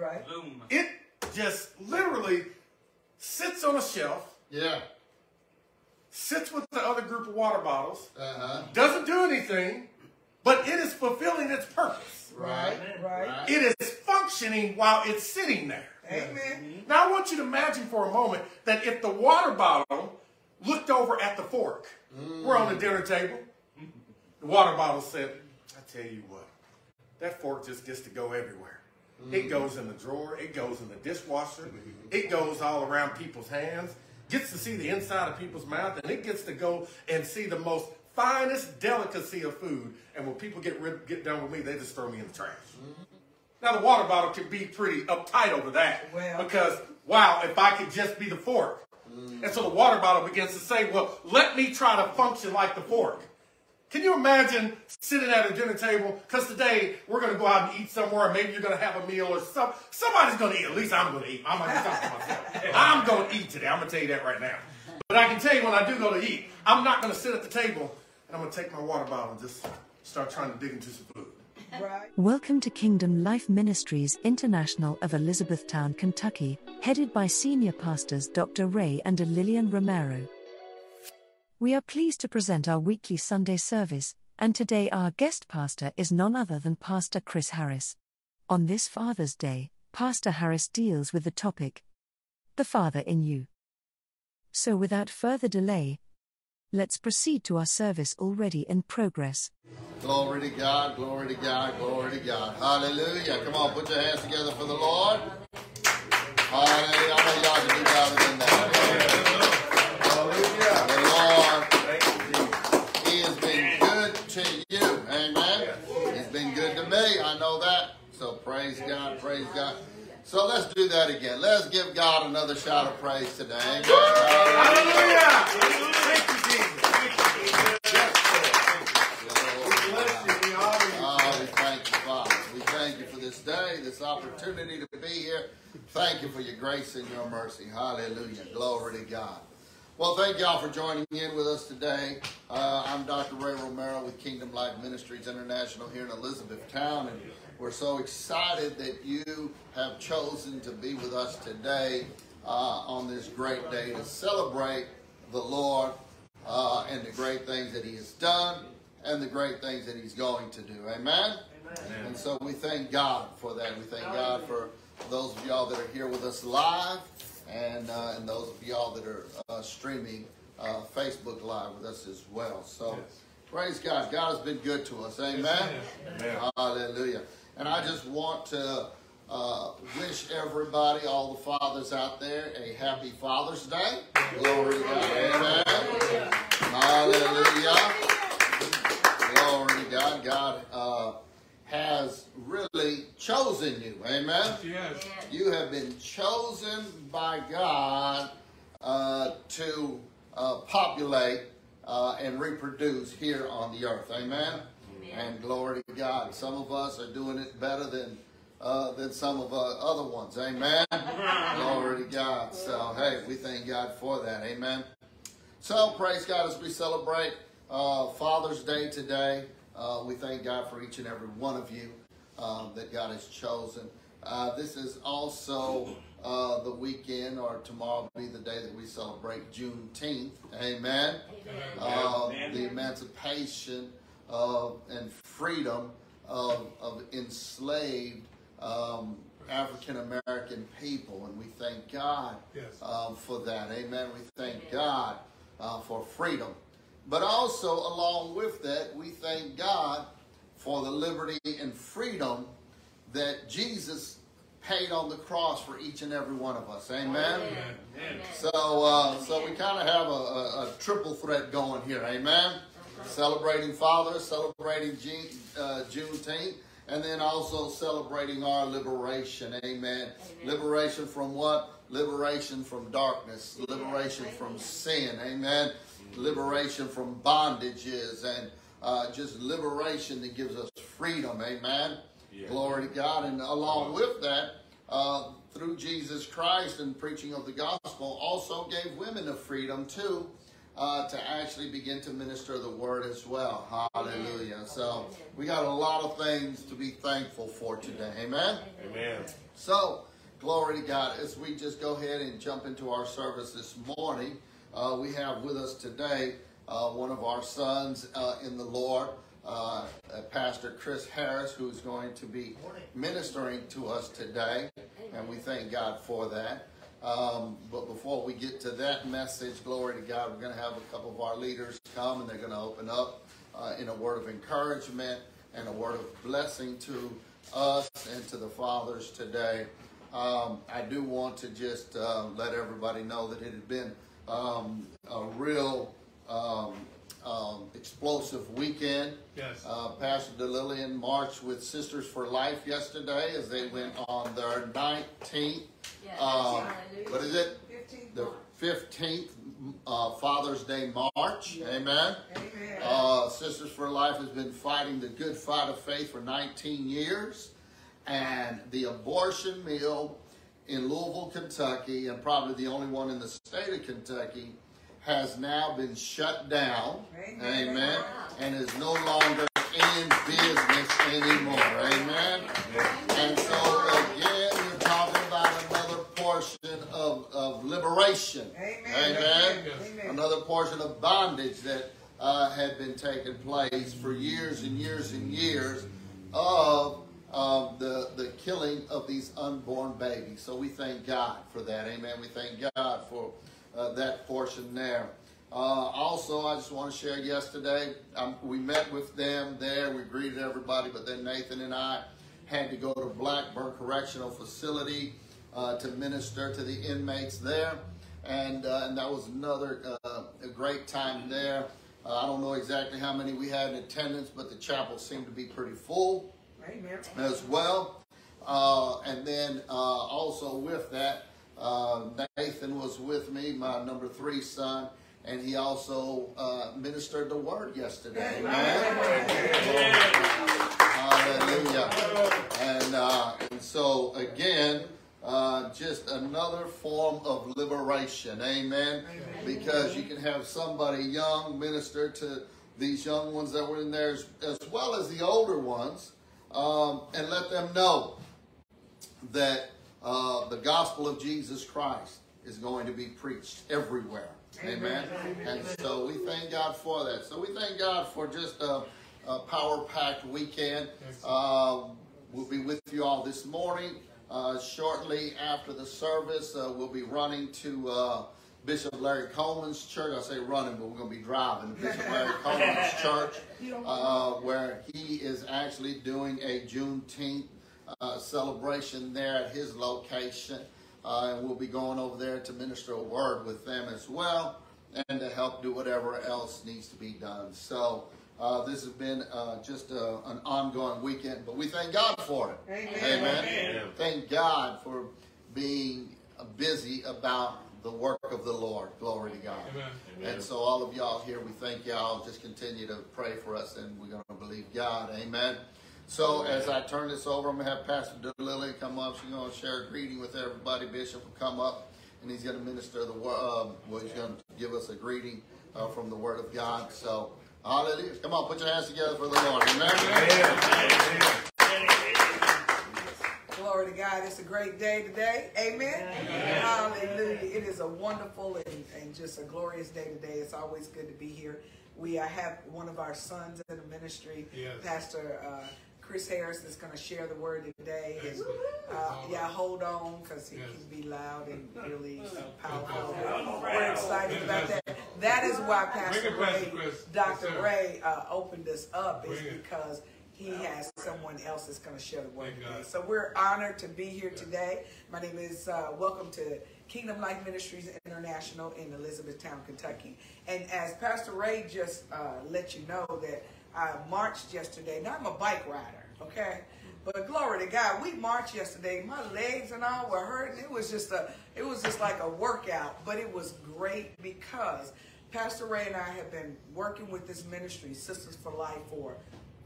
Right. Boom. It just literally sits on a shelf, Yeah. sits with the other group of water bottles, Uh-huh. doesn't do anything, but it is fulfilling its purpose. Right. Right. It is functioning while it's sitting there. Amen. Now I want you to imagine for a moment that if the water bottle looked over at the fork, we're on the dinner table, the water bottle said, I tell you what, that fork just gets to go everywhere. It goes in the drawer, it goes in the dishwasher, mm-hmm. it goes all around people's hands, gets to see the inside of people's mouth, and it gets to go and see the most finest delicacy of food. And when people get rid, get done with me, they just throw me in the trash. Mm-hmm. Now the water bottle can be pretty uptight over that Well. because wow, if I could just be the fork. Mm. And so the water bottle begins to say, well, let me try to function like the fork. Can you imagine sitting at a dinner table? Because today we're going to go out and eat somewhere, and maybe you're going to have a meal or some, somebody's going to eat. At least I'm going to eat. I'm going to talk to myself. I'm going to eat today. I'm going to tell you that right now. But I can tell you when I do go to eat, I'm not going to sit at the table and I'm going to take my water bottle and just start trying to dig into some food. Right. Welcome to Kingdom Life Ministries International of Elizabethtown, Kentucky, headed by senior pastors Dr. Ray and Lillian Romero. We are pleased to present our weekly Sunday service, and today our guest pastor is none other than Pastor Chris Harris. On this Father's Day, Pastor Harris deals with the topic The Father in You. So without further delay, let's proceed to our service already in progress. Glory to God, glory to God, glory to God. Hallelujah. Come on, put your hands together for the Lord. Hallelujah. I know y'all can do better than that. Been good to me. I know that. So praise God, praise God. So let's do that again. Let's give God another shout of praise today. Amen. Hallelujah! Thank you, Jesus. Thank you, Jesus. Yes, Lord. Bless you. We honor you. We thank you, Father. We thank you for this day, this opportunity to be here. Thank you for your grace and your mercy. Hallelujah. Glory to God. Well, thank y'all for joining in with us today. Uh, I'm Dr. Ray Romero with Kingdom Life Ministries International here in Elizabethtown, and we're so excited that you have chosen to be with us today uh, on this great day to celebrate the Lord uh, and the great things that He has done and the great things that He's going to do. Amen? And so we thank God for that. We thank God for those of y'all that are here with us live and, uh, and those of y'all that are uh, streaming uh, Facebook Live with us as well. So praise God. God has been good to us. Amen? Hallelujah. And I just want to uh, wish everybody, all the fathers out there, a happy Father's Day. Glory to God. Amen. Hallelujah. Glory to God. God uh, has really chosen you. Amen. Yes. You have been chosen by God uh, to uh, populate uh, and reproduce here on the earth. Amen? And glory to God. Some of us are doing it better than uh, than some of uh, other ones. Amen. glory to God. So hey, we thank God for that. Amen. So praise God as we celebrate uh, Father's Day today. Uh, we thank God for each and every one of you um, that God has chosen. Uh, this is also uh, the weekend, or tomorrow will be the day that we celebrate Juneteenth. Amen. Uh, the emancipation of and freedom of, of enslaved um, African American people, and we thank God um, for that. Amen. We thank God uh, for freedom. But also, along with that, we thank God for the liberty and freedom that Jesus paid on the cross for each and every one of us. Amen. So, uh, so we kind of have a, a, a triple threat going here. Amen. Celebrating Father, celebrating June, uh, Juneteenth, and then also celebrating our liberation. Amen. Liberation from what? Liberation from darkness. Liberation from sin. Amen. Liberation from bondages and uh, just liberation that gives us freedom. Amen. Glory to God. And along with that, uh, through Jesus Christ and preaching of the gospel, also gave women a freedom too uh, to actually begin to minister the word as well. Hallelujah. So we got a lot of things to be thankful for today. Amen. Amen. So, glory to God. As we just go ahead and jump into our service this morning, uh, we have with us today uh, one of our sons uh, in the Lord, uh, uh, Pastor Chris Harris, who's going to be ministering to us today. And we thank God for that. Um, but before we get to that message, glory to God, we're going to have a couple of our leaders come and they're going to open up uh, in a word of encouragement and a word of blessing to us and to the fathers today. Um, I do want to just uh, let everybody know that it had been um, a real um, um, explosive weekend. Yes. Uh, Pastor DeLillian marched with Sisters for Life yesterday as they went on their 19th, Yes. uh, what is it? 15th The 15th uh, Father's Day March. Amen. Amen. Uh, Sisters for Life has been fighting the good fight of faith for 19 years. And the abortion mill in Louisville, Kentucky, and probably the only one in the state of Kentucky, has now been shut down. Amen. Amen. And is no longer in business anymore. Amen. And so, again, we're talking about another portion of, of liberation. Amen. Amen. Amen. Another portion of bondage that uh, had been taking place for years and years and years of um, the, the killing of these unborn babies. So we thank God for that. Amen. We thank God for uh, that portion there. Uh, also, I just want to share yesterday, um, we met with them there. We greeted everybody, but then Nathan and I had to go to Blackburn Correctional Facility uh, to minister to the inmates there. And, uh, and that was another uh, great time there. Uh, I don't know exactly how many we had in attendance, but the chapel seemed to be pretty full Amen. as well. Uh, and then uh, also with that, uh, Nathan was with me, my number three son, and he also uh, ministered the word yesterday. Amen. Hallelujah. And, uh, and so again, uh, just another form of liberation. Amen. Because you can have somebody young minister to these young ones that were in there as, as well as the older ones um, and let them know that uh, the gospel of Jesus Christ is going to be preached everywhere. Amen. And so we thank God for that. So we thank God for just a, a power packed weekend. Uh, we'll be with you all this morning. Uh, shortly after the service, uh, we'll be running to uh, Bishop Larry Coleman's church. I say running, but we're going to be driving to Bishop Larry Coleman's church, uh, where he is actually doing a Juneteenth uh, celebration there at his location. Uh, and we'll be going over there to minister a word with them as well and to help do whatever else needs to be done. So uh, this has been uh, just a, an ongoing weekend, but we thank God for it. Amen. Amen. Amen. Thank God for being busy about the work of the Lord. Glory to God. Amen. And so all of y'all here, we thank y'all. Just continue to pray for us, and we're going to believe God. Amen. So as I turn this over, I'm going to have Pastor DeLilly come up. She's going to share a greeting with everybody. Bishop will come up, and he's going to minister the word. Uh, well, he's going to give us a greeting uh, from the Word of God. So, hallelujah. Come on, put your hands together for the Lord. Amen. Glory to God. It's a great day today. Amen. Hallelujah. It is a wonderful and, and just a glorious day today. It's always good to be here. We uh, have one of our sons in the ministry, Yes. Pastor uh, Chris Harris, that's going to share the word today. And, uh, yeah, hold on because he Yes. can be loud and really uh, powerful. We're excited about that. That is why Pastor Bring it, Pastor Ray, Dr. Ray uh, opened us up is Bring it. because he has someone else that's going to share the word today. So we're honored to be here today. My name is, uh, welcome to Kingdom Life Ministries International in Elizabethtown, Kentucky. And as Pastor Ray just uh, let you know that I marched yesterday. Now I'm a bike rider, okay? But glory to God, we marched yesterday. My legs and all were hurting. It was just a, it was just like a workout, but it was great because Pastor Ray and I have been working with this ministry, Sisters for Life, for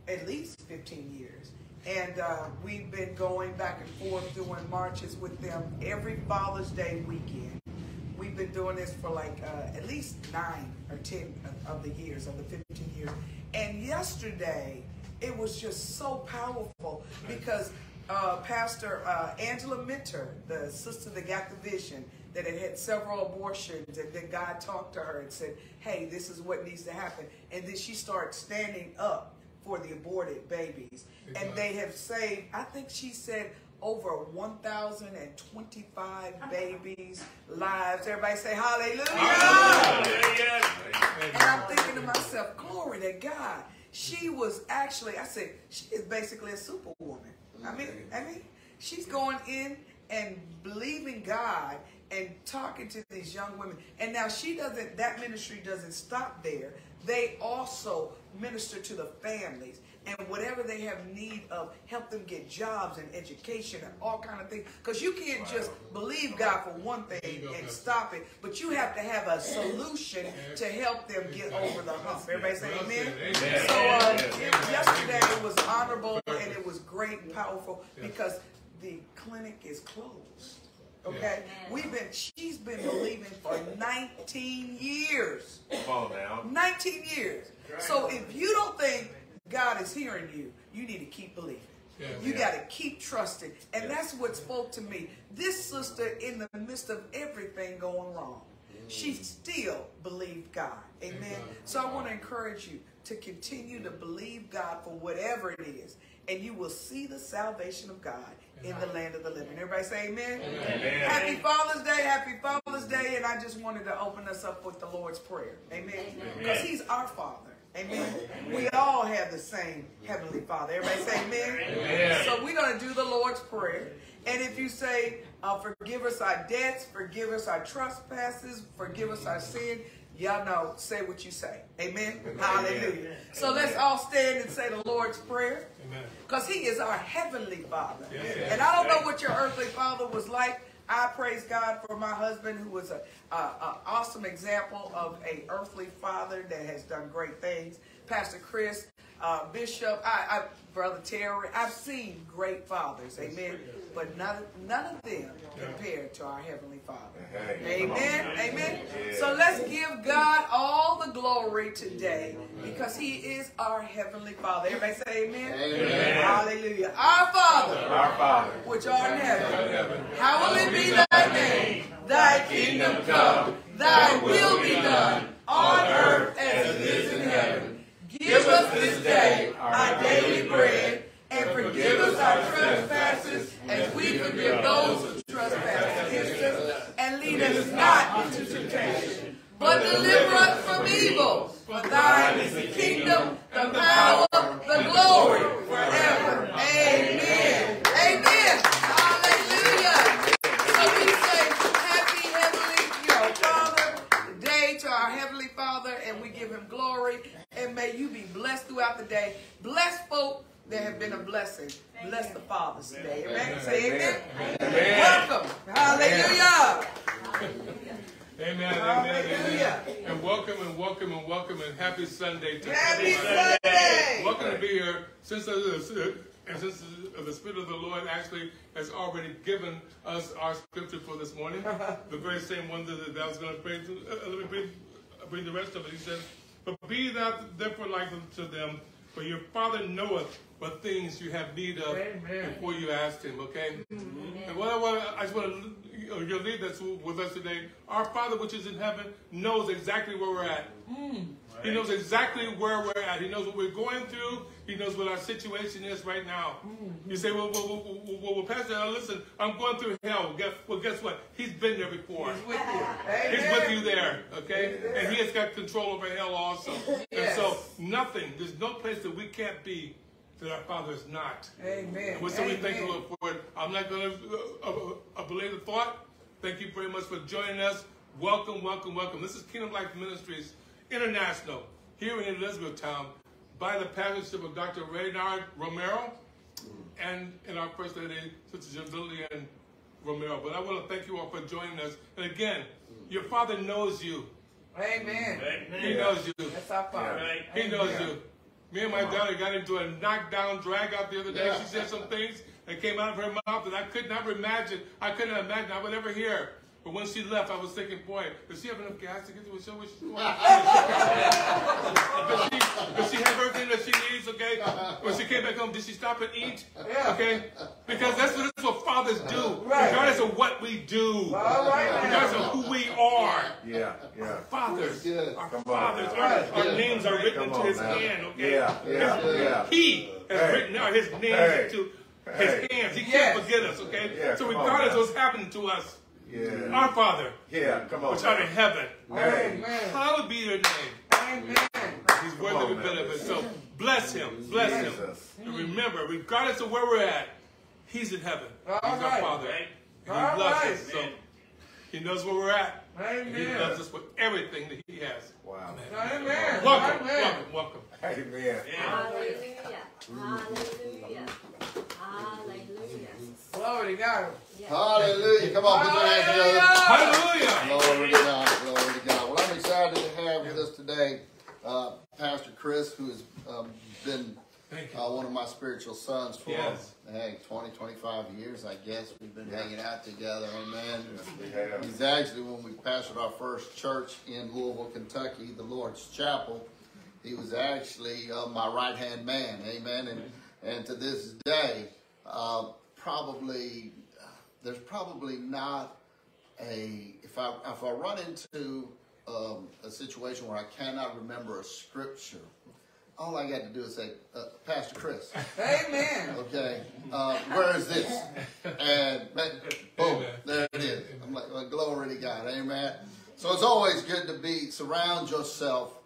at least 15 years. And uh, we've been going back and forth doing marches with them every Father's Day weekend. we've been doing this for like uh, at least nine or ten of, of the years, of the 15 years. And yesterday, it was just so powerful because uh, Pastor uh, Angela Minter, the sister that got the vision, that had had several abortions, and then God talked to her and said, "Hey, this is what needs to happen." And then she started standing up for the aborted babies, and they have saved. I think she said over 1,025 babies' lives. Everybody say hallelujah. And I'm thinking to myself, glory to God. She was actually, I said, she is basically a superwoman. I mean, I mean, she's going in and believing God and talking to these young women. And now she doesn't, that ministry doesn't stop there. They also minister to the families and whatever they have need of, help them get jobs and education and all kind of things. Because you can't just believe God for one thing and stop it, but you have to have a solution to help them get over the hump. Everybody say amen? So uh, it- yesterday it was honorable and it was great and powerful because the clinic is closed. Okay, we've been. She's been believing for 19 years. Come on now. 19 years. So if you don't think God is hearing you, you need to keep believing. You got to keep trusting. And that's what spoke to me. This sister, in the midst of everything going wrong, she mm. still believed God. Amen. So I want to encourage you to continue to believe God for whatever it is. And you will see the salvation of God in the land of the living. Everybody say amen. Happy Father's Day. Happy Father's Day. And I just wanted to open us up with the Lord's Prayer. Amen. Because he's our Father. Amen. We all have the same Heavenly Father. Everybody say amen. So we're going to do the Lord's Prayer. And if you say, uh, forgive us our debts, forgive us our trespasses, forgive us our sin, y'all know, say what you say. Amen. Hallelujah. So let's all stand and say the Lord's Prayer. Because he is our heavenly father. And I don't know what your earthly father was like. I praise God for my husband, who was a, a, a awesome example of a earthly father that has done great things. Pastor Chris, uh, Bishop, I, I, Brother Terry, I've seen great fathers, amen. But none, none of them compared to our heavenly Father. Amen. Amen. So let's give God all the glory today because He is our heavenly Father. Everybody say amen. Amen. Hallelujah. Our Father, Our Father. which art in heaven, hallowed be thy name. Thy kingdom come, thy will be done on earth as it is in heaven. Give us this day our daily bread and forgive us our trespasses as we forgive those who trespass against us. And lead us not into temptation, but deliver us from evil. For thine is the kingdom, the power, the glory forever. Amen. Amen. Hallelujah. So we say, Happy Heavenly, Father, day to our Heavenly Father, and we give Him glory. And may you be blessed throughout the day. Bless folk that have been a blessing. Bless the fathers today. Amen. Say amen. Welcome. Hallelujah. Amen, amen, Hallelujah. amen. And welcome and welcome and welcome and happy Sunday to Happy everybody. Sunday. Welcome to be here since the, and since the Spirit of the Lord actually has already given us our scripture for this morning, the very same one that, that I was going to bring. To, uh, let me bring, bring the rest of it. He says, "But be thou therefore like unto them, for your Father knoweth what things you have need of before you ask Him." Okay. And what I want, I just want to you know, you lead that's with us today. Our Father which is in heaven knows exactly where we're at. Hmm. He knows exactly where we're at. He knows what we're going through. He knows what our situation is right now. You say, well, well, well, well, well, well Pastor, now listen, I'm going through hell. Guess, well, guess what? He's been there before. He's With you. He's with you there, okay? And he has got control over hell also. And so nothing, there's no place that we can't be that our Father is not. Amen. Well, so we thank you, Amen. Lord, for it. I'm not going to uh, uh, uh, belay the thought. Thank you very much for joining us. Welcome, welcome, welcome. This is Kingdom Life Ministries International here in Elizabethtown by the pastorship of Dr. Reynard Romero and in our First Lady, Sister Lillian Romero. But I want to thank you all for joining us. And again, your Father knows you. Amen. He knows you. That's our Father. He knows you. Me and my daughter got into a knockdown drag out the other day. Yeah. She said some things that came out of her mouth that I could not imagine. I couldn't imagine I would ever hear. But when she left, I was thinking, boy, does she have enough gas to get to a show where she's going? does, she, does she have everything that she needs, okay? When she came back home, did she stop and eat? Yeah. Okay? Because that's what, that's what fathers do. Right. Regardless of what we do. All right now. Regardless of who we are. Yeah, yeah. Fathers. Good. Our Come fathers. now. Our, our Yeah. names are written Come into on his now. hand, okay? Yeah, yeah, His- yeah. He has Hey. written out his names Hey. into Hey. his hands. He Yes. can't forget us, okay? Yeah, so come on regardless of what's happening to us, Yeah. our Father, Yeah, come on. which art in heaven, Amen. hallowed be your name. Amen. He's worthy on of a now. bit of it. So bless him. Bless him. And remember, regardless of where we're at, he's in heaven. All he's our right. Father. And he All loves right. us. So he knows where we're at. And he loves us with everything that he has. Wow. Amen. Welcome, Amen. welcome, welcome. Amen. Hallelujah. Hallelujah. Hallelujah. Glory to God. Hallelujah. Come on, put your hands together. Hallelujah. Glory to God. Glory to God. Well, I'm excited to have with us today uh, Pastor Chris, who has um, been uh, one of my spiritual sons for Yes. hey, 20, 25 years, I guess. We've been hanging out together. Amen. He's actually, when we pastored our first church in Louisville, Kentucky, the Lord's Chapel, he was actually uh, my right hand man. Amen. And, and to this day, uh, probably, there's probably not a, if I, if I run into um, a situation where I cannot remember a scripture, all I got to do is say, uh, Pastor Chris. Amen. Okay, uh, where is this? And man, boom, Amen. there it is. I'm like, well, glory to God, amen. So it's always good to be surround yourself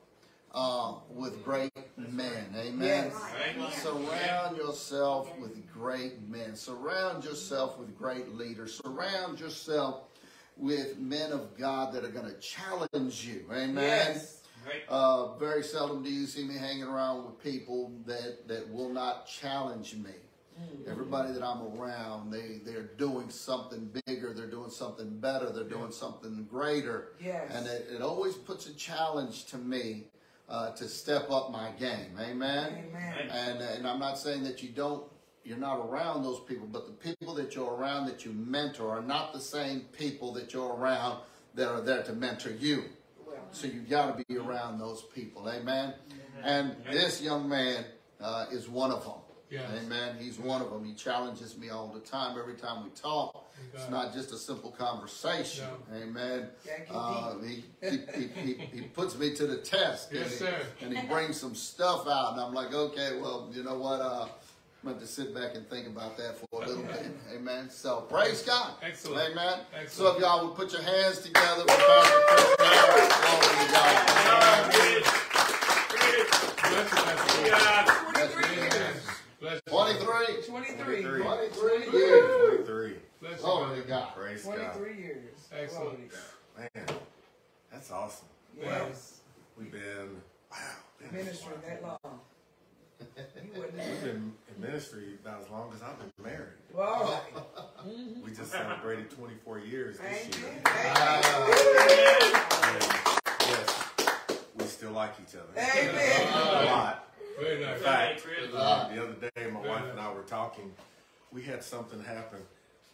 uh, with great men, amen. Yes. Surround yourself with great men. Surround yourself with great leaders. Surround yourself with men of God that are going to challenge you, amen. Yes. Uh, very seldom do you see me hanging around with people that, that will not challenge me. Everybody that I'm around, they, they're doing something bigger, they're doing something better, they're doing something greater. Yes. And it, it always puts a challenge to me uh, to step up my game. Amen. Amen. And, and I'm not saying that you don't, you're not around those people, but the people that you're around that you mentor are not the same people that you're around that are there to mentor you. So you've got to be around those people. Amen. And this young man uh, is one of them. Yes. Amen. He's one of them. He challenges me all the time. Every time we talk, it's not just a simple conversation. Amen. Thank Uh, he, he, he, he, he puts me to the test. and Yes, he- sir. And he brings some stuff out, and I'm like, okay, well, you know what? Uh, I'm going to sit back and think about that for a little bit. Amen. So praise God. Excellent. Amen. Excellent. So if y'all would put your hands together for Pastor Chris Barrett. Glory to God. Bless you, Pastor. 23 years. Bless you. 23. 23. 23 years. 23. Bless you. Glory to God. Praise God. 23 years. Excellent. Glory. Man, that's awesome. Yes. We've been, wow. man, Ministry that long. You We've been in ministry about as long as I've been married. Well, all right. We just celebrated 24 years this Thank you. year. Thank And yes, we still like each other. Amen. A lot. Very In fact, uh, the other day, my wife and I were talking. We had something happen,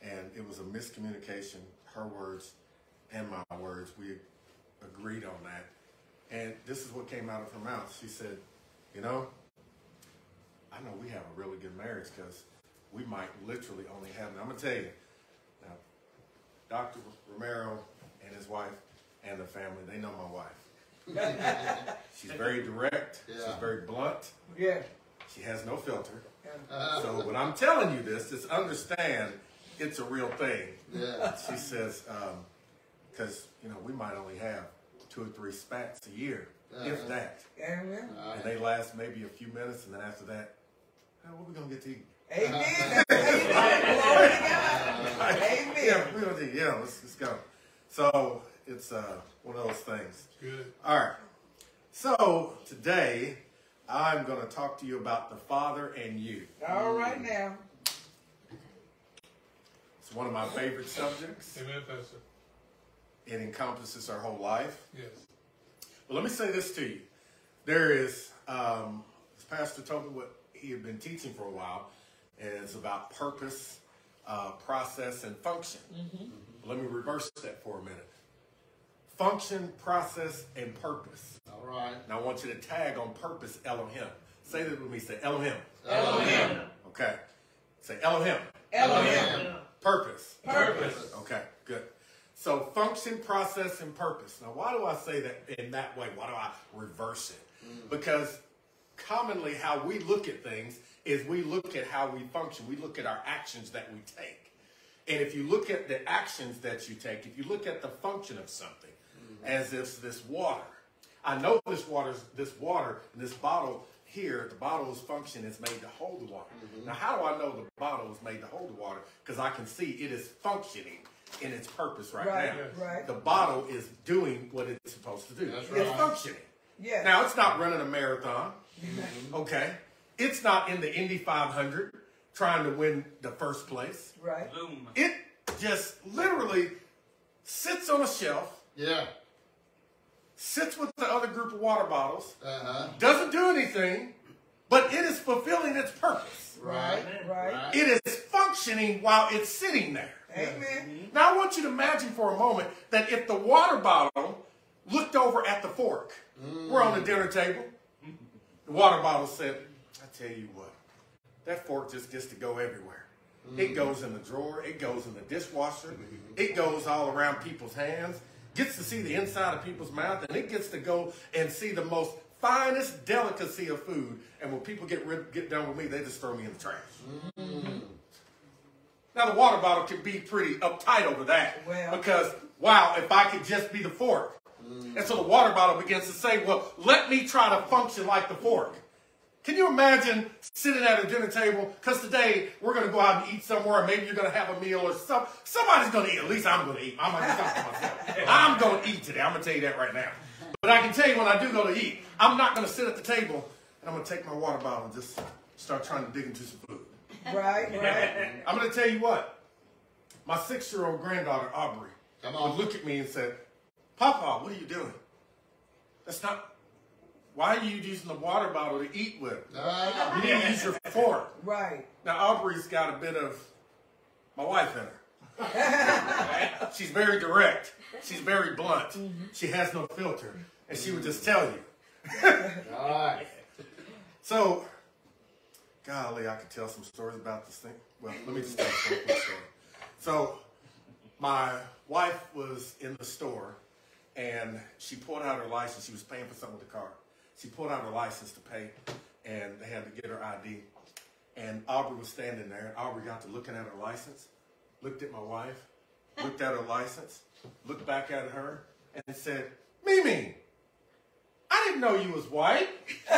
and it was a miscommunication. Her words and my words. We agreed on that, and this is what came out of her mouth. She said, "You know, I know we have a really good marriage because we might literally only have." And I'm gonna tell you now, Dr. Romero and his wife and the family, they know my wife. She's very direct. She's very blunt. Yeah. She has no filter. So when I'm telling you this, just understand it's a real thing. Yeah. She says, because you know we might only have two or three spats a year, if that, Amen. and they last maybe a few minutes, and then after that, "Oh, what we gonna get to eat? Amen. Amen. Glory to God. Amen. Yeah, we gonna eat. Yeah, let's let's go. So it's uh, one of those things. Good. All right. So today I'm going to talk to you about the Father and you. All right now. It's one of my favorite subjects. Amen, Pastor. It encompasses our whole life. Yes. But let me say this to you. There is, um, this pastor told me what he had been teaching for a while, and it's about purpose, uh, process, and function. Let me reverse that for a minute. Function, process, and purpose. All right. Now I want you to tag on purpose Elohim. Say that with me. Say Elohim. Elohim. Okay. Say Elohim. Elohim. Purpose. Purpose. Okay, good. So function, process, and purpose. Now, why do I say that in that way? Why do I reverse it? Mm. Because commonly how we look at things is we look at how we function. We look at our actions that we take. And if you look at the actions that you take, if you look at the function of something, mm. as if this water, I know this water, this water, in this bottle here, the bottle's function is made to hold the water. Mm-hmm. Now, how do I know the bottle is made to hold the water? Because I can see it is functioning in its purpose right, Right, now. right. The bottle is doing what it's supposed to do. That's right. It's functioning. Yes. Now, it's not running a marathon. Mm-hmm. Okay. It's not in the Indy 500 trying to win the first place. Right. Boom. It just literally sits on a shelf, Yeah. Sits with the other group of water bottles, Uh-huh. doesn't do anything, but it is fulfilling its purpose. Right. Right. Right. It is functioning while it's sitting there. Amen. Mm-hmm. Now, I want you to imagine for a moment that if the water bottle looked over at the fork, we're on the mm. dinner table, the water bottle said, I tell you what, that fork just gets to go everywhere. It mm. goes in the drawer, it goes in the dishwasher, mm-hmm. it goes all around people's hands, gets to see the inside of people's mouth, and it gets to go and see the most finest delicacy of food. And when people get rid, get done with me, they just throw me in the trash. Mm-hmm. Now the water bottle can be pretty uptight over that Well. because wow, if I could just be the fork. And so the water bottle begins to say, well, let me try to function like the fork. Can you imagine sitting at a dinner table? Because today we're going to go out and eat somewhere, and maybe you're going to have a meal, or some somebody's going to eat. At least I'm going to eat. I'm going to talk to myself. I'm going to eat today. I'm going to tell you that right now. But I can tell you when I do go to eat, I'm not going to sit at the table and I'm going to take my water bottle and just start trying to dig into some food. Right. Right. I'm going to tell you what. My six-year-old granddaughter Aubrey Come would look at me and said, "Papa, what are you doing? That's not. Why are you using the water bottle to eat with? Uh, You need to use your fork." Right. Now Aubrey's got a bit of my wife in her. She's very direct. She's very blunt. She has no filter, and she would just tell you. all right. So, golly, I could tell some stories about this thing. Well, let me just tell you one quick story. So, my wife was in the store and she pulled out her license. She was paying for something with the car. She pulled out her license to pay and they had to get her ID. And Aubrey was standing there and Aubrey got to looking at her license, looked at my wife, looked at her license, looked back at her and said, Mimi, I didn't know you was white.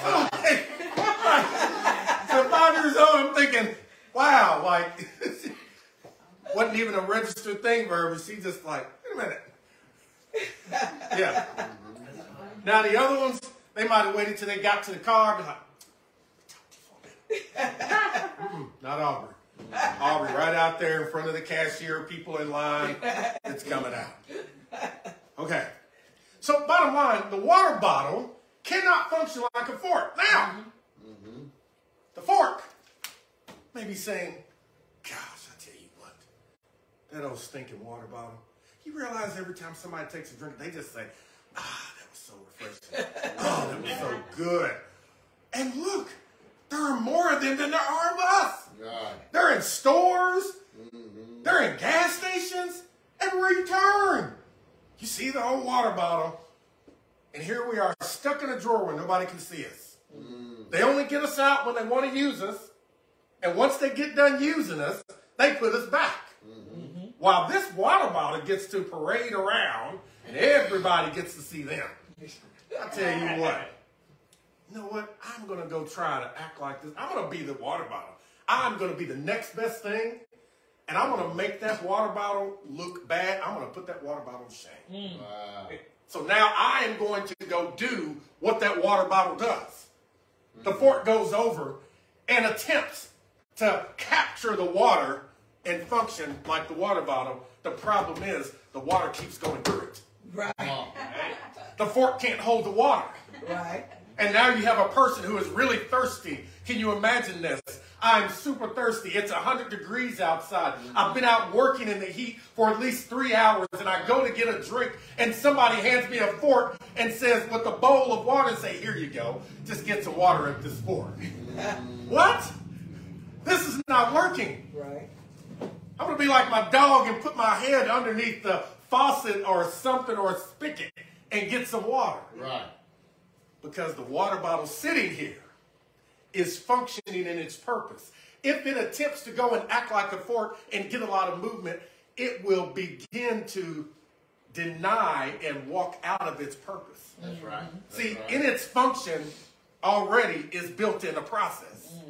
so five years old, I'm thinking, wow, like, wasn't even a registered thing for her, but she just like, wait a minute. Yeah. Now the other ones, they might have waited till they got to the car, be like, Mm-mm, not Aubrey. Aubrey right out there in front of the cashier, people in line, it's coming out. Okay. So bottom line, the water bottle cannot function like a fork. Now, the fork may be saying, gosh, I tell you what, that old stinking water bottle. You realize every time somebody takes a drink, they just say, ah, that was so refreshing. oh, that was so good. And look, there are more of them than there are of us. Right. They're in stores. They're in gas stations. Every turn. You see the old water bottle. And here we are stuck in a drawer where nobody can see us. They only get us out when they want to use us. And once they get done using us, they put us back. While this water bottle gets to parade around and everybody gets to see them. I tell you what, you know what? I'm going to go try to act like this. I'm going to be the water bottle. I'm going to be the next best thing. And I'm going to make that water bottle look bad. I'm going to put that water bottle to shame. Hmm. Wow. So now I am going to go do what that water bottle does. The fork goes over and attempts to capture the water and function like the water bottle. The problem is the water keeps going through it. Right. Come on. The fork can't hold the water. Right. And now you have a person who is really thirsty. Can you imagine this? I'm super thirsty. It's 100 degrees outside. I've been out working in the heat for at least three hours, and I go to get a drink, and somebody hands me a fork and says, with a bowl of water, say, Here you go. Just get some water at this fork. what? This is not working. Right. I'm going to be like my dog and put my head underneath the faucet or something or a spigot and get some water. Right. Because the water bottle sitting here is functioning in its purpose. If it attempts to go and act like a fork and get a lot of movement, it will begin to deny and walk out of its purpose. That's right. That's See, right. in its function already is built in a process. Mm.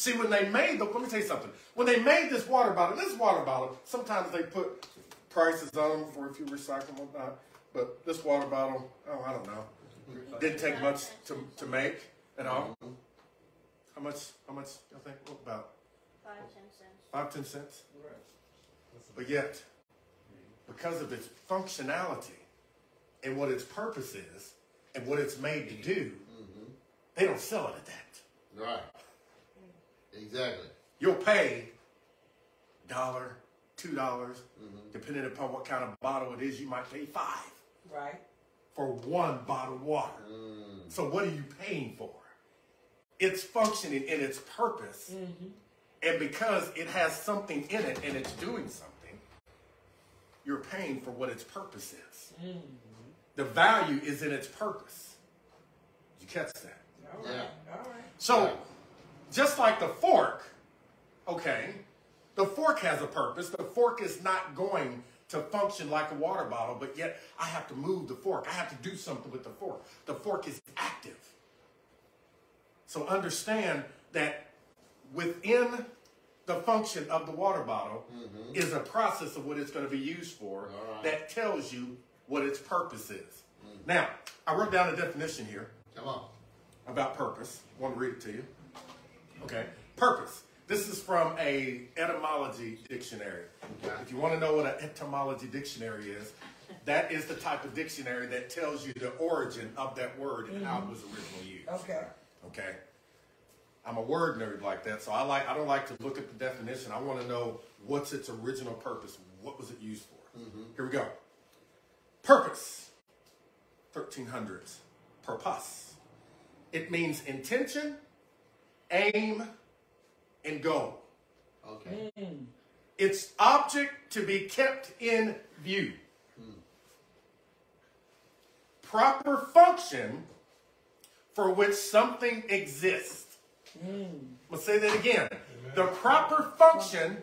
See, when they made the, let me tell you something. When they made this water bottle, this water bottle, sometimes they put prices on them for if you recycle them or not. But this water bottle, oh, I don't know, didn't take much to, to make at all. How much? How much? I think what about Five, ten cents. five, ten cents. But yet, because of its functionality and what its purpose is and what it's made to do, mm-hmm. they don't sell it at that. Right. Exactly. You'll pay dollar, two dollars, mm-hmm. depending upon what kind of bottle it is. You might pay five Right. for one bottle of water. Mm. So what are you paying for? It's functioning in its purpose, mm-hmm. and because it has something in it and it's doing something, you're paying for what its purpose is. Mm-hmm. The value is in its purpose. You catch that? All Yeah. All right. So, Right. Just like the fork, okay, the fork has a purpose. The fork is not going to function like a water bottle, but yet I have to move the fork. I have to do something with the fork. The fork is active. So, understand that within the function of the water bottle mm-hmm. is a process of what it's going to be used for right. that tells you what its purpose is. Mm. Now, I wrote down a definition here Come on. about purpose. I want to read it to you. Okay. Purpose. This is from a etymology dictionary. Okay. If you want to know what an etymology dictionary is, that is the type of dictionary that tells you the origin of that word and how it mm-hmm. was originally used. Okay. Okay. I'm a word nerd like that, so I like I don't like to look at the definition. I want to know what's its original purpose. What was it used for? Mm-hmm. Here we go. Purpose. 1300s. Purpose. It means intention, aim, and goal. Okay. Hmm. Its object to be kept in view. Hmm. Proper function for which something exists. I'm going to say that again. The proper function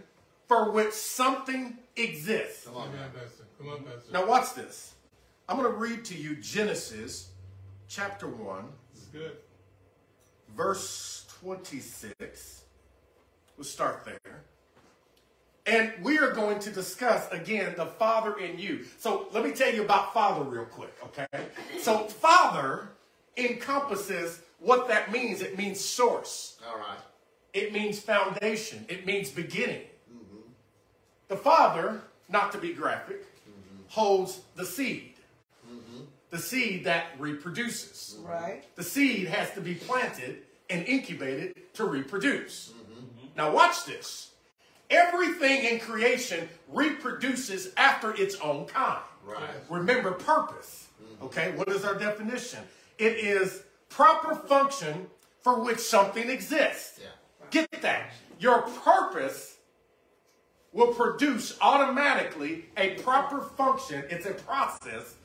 for which something exists. Come on. Come on, Pastor. Come on, Pastor. Now, watch this. I'm going to read to you Genesis chapter 1, This is good. verse 26. We'll start there. And we are going to discuss again the Father in you. So let me tell you about Father real quick, okay? So, Father encompasses what that means. It means source, All right. it means foundation, it means beginning. Mm-hmm. The Father, not to be graphic, mm-hmm. holds the seed, mm-hmm. the seed that reproduces. Right. The seed has to be planted and incubated to reproduce. Now, watch this. Everything in creation reproduces after its own kind. Right. Remember purpose. Okay, what is our definition? It is proper function for which something exists. Yeah. Get that. Your purpose will produce automatically a proper function. It's a process,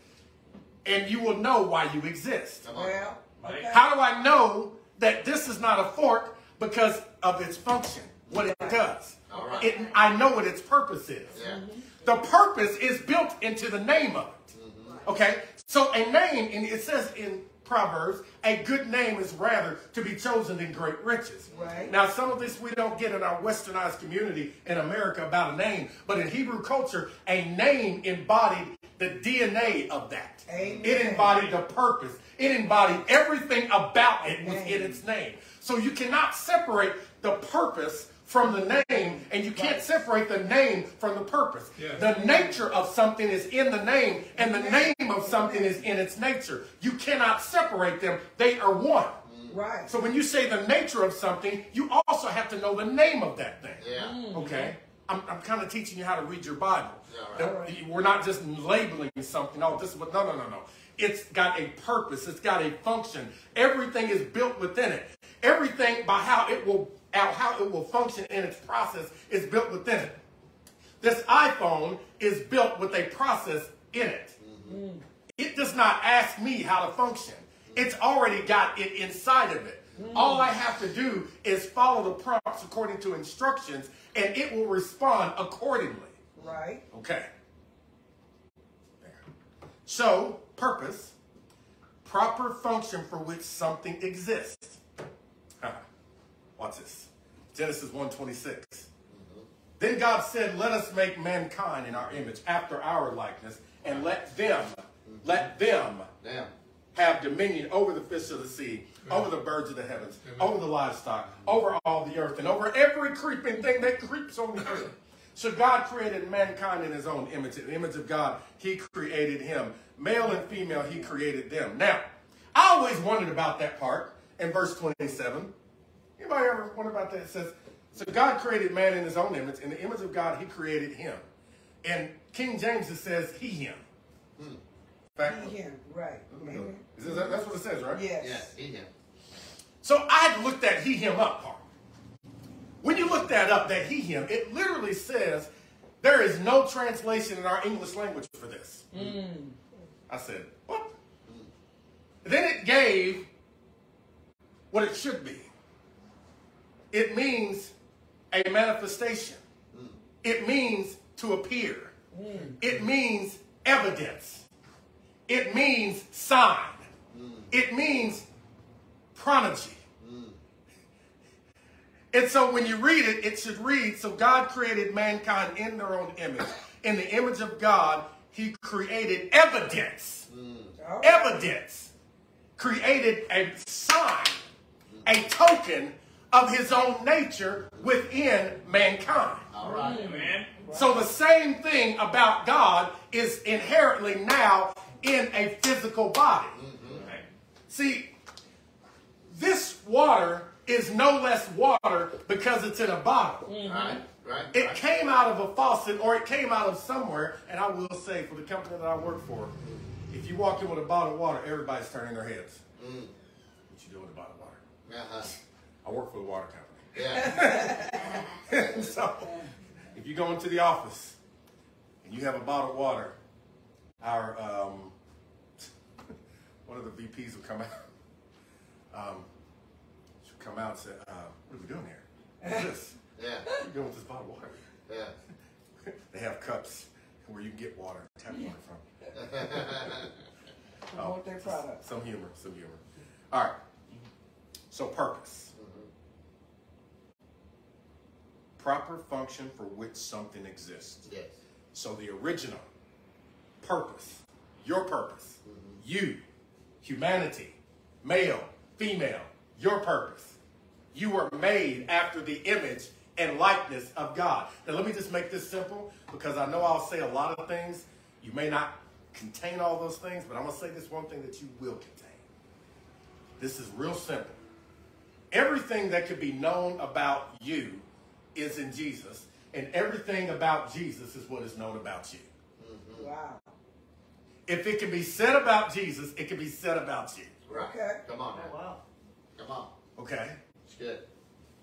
and you will know why you exist. Well. Okay. How do I know that this is not a fork? Because of its function, what it does. All right. It, I know what its purpose is. Yeah. Mm-hmm. The purpose is built into the name of it. Mm-hmm. Okay? So a name, and it says in Proverbs, a good name is rather to be chosen than great riches. Right. Now, some of this we don't get in our westernized community in America about a name, but in Hebrew culture, a name embodied the DNA of that. Amen. It embodied the purpose. It embodied everything about it was in its name. So you cannot separate the purpose from the name, and you can't separate the name from the purpose. Yeah. The nature of something is in the name, and the name of something is in its nature. You cannot separate them. They are one. Right. So when you say the nature of something, you also have to know the name of that thing. Yeah. Okay? I'm, I'm kind of teaching you how to read your Bible. Yeah, right. That We're not just labeling something. Oh, this is what. No, no, no, no. It's got a purpose. It's got a function. Everything is built within it. Everything by how it will how how it will function in its process is built within it. This iPhone is built with a process in it. Mm-hmm. It does not ask me how to function. It's already got it inside of it. Mm. All I have to do is follow the prompts according to instructions, and it will respond accordingly. Right. Okay. There. So, purpose, proper function for which something exists. Huh. Watch this. Genesis 1:26. Then God said, "Let us make mankind in our image, after our likeness, and let them, let them Damn. Have dominion over the fish of the sea, over the birds of the heavens, over the livestock, over all the earth, and over every creeping thing that creeps on the earth. So God created mankind in his own image. In the image of God, he created him. Male and female, he created them. Now, I always wondered about that part in verse 27. Anybody ever wonder about that? It says, so God created man in his own image. In the image of God, he created him. And King James, it says he, him. Hmm. Fact- He, him. Right. Amen. is that- that's what it says, right? Yes. Yes. He him. So I looked at he, him up part. When you look that up, that he, him, it literally says there is no translation in our English language for this. I said, what? Then it gave what it should be. It means a manifestation. Mm. It means to appear. It means evidence. It means sign. Mm. It means prodigy. Mm. And so when you read it, it should read, so God created mankind in their own image. In the image of God, he created evidence. Mm. Oh, Evidence. Created a sign, a token of his own nature within mankind. All right. Man. So the same thing about God is inherently now in a physical body. See, this water is no less water because it's in a bottle. Right. Right. It right. came out of a faucet or it came out of somewhere. And I will say, for the company that I work for, if you walk in with a bottle of water, everybody's turning their heads. What you doing with a bottle of water? Uh-huh. I work for the water company. Yeah. so if you go into the office and you have a bottle of water, our um, one of the VPs will come out. Um, she'll come out and say, uh, "What are we doing here? What's this? Yeah. What are you doing with this bottle of water?" Yeah. they have cups where you can get water, tap water from. Promote their product. Some humor, some humor. All right. So purpose. Proper function for which something exists. Yes. So the original purpose, your purpose, you, humanity, male, female, your purpose. You were made after the image and likeness of God. Now let me just make this simple because I know I'll say a lot of things. You may not contain all those things, but I'm going to say this one thing that you will contain. This is real simple. Everything that could be known about you is in Jesus, and everything about Jesus is what is known about you. Mm-hmm. Wow. If it can be said about Jesus, it can be said about you. Right. Okay. Come on. now. Oh, wow. Come on. Okay? It's good.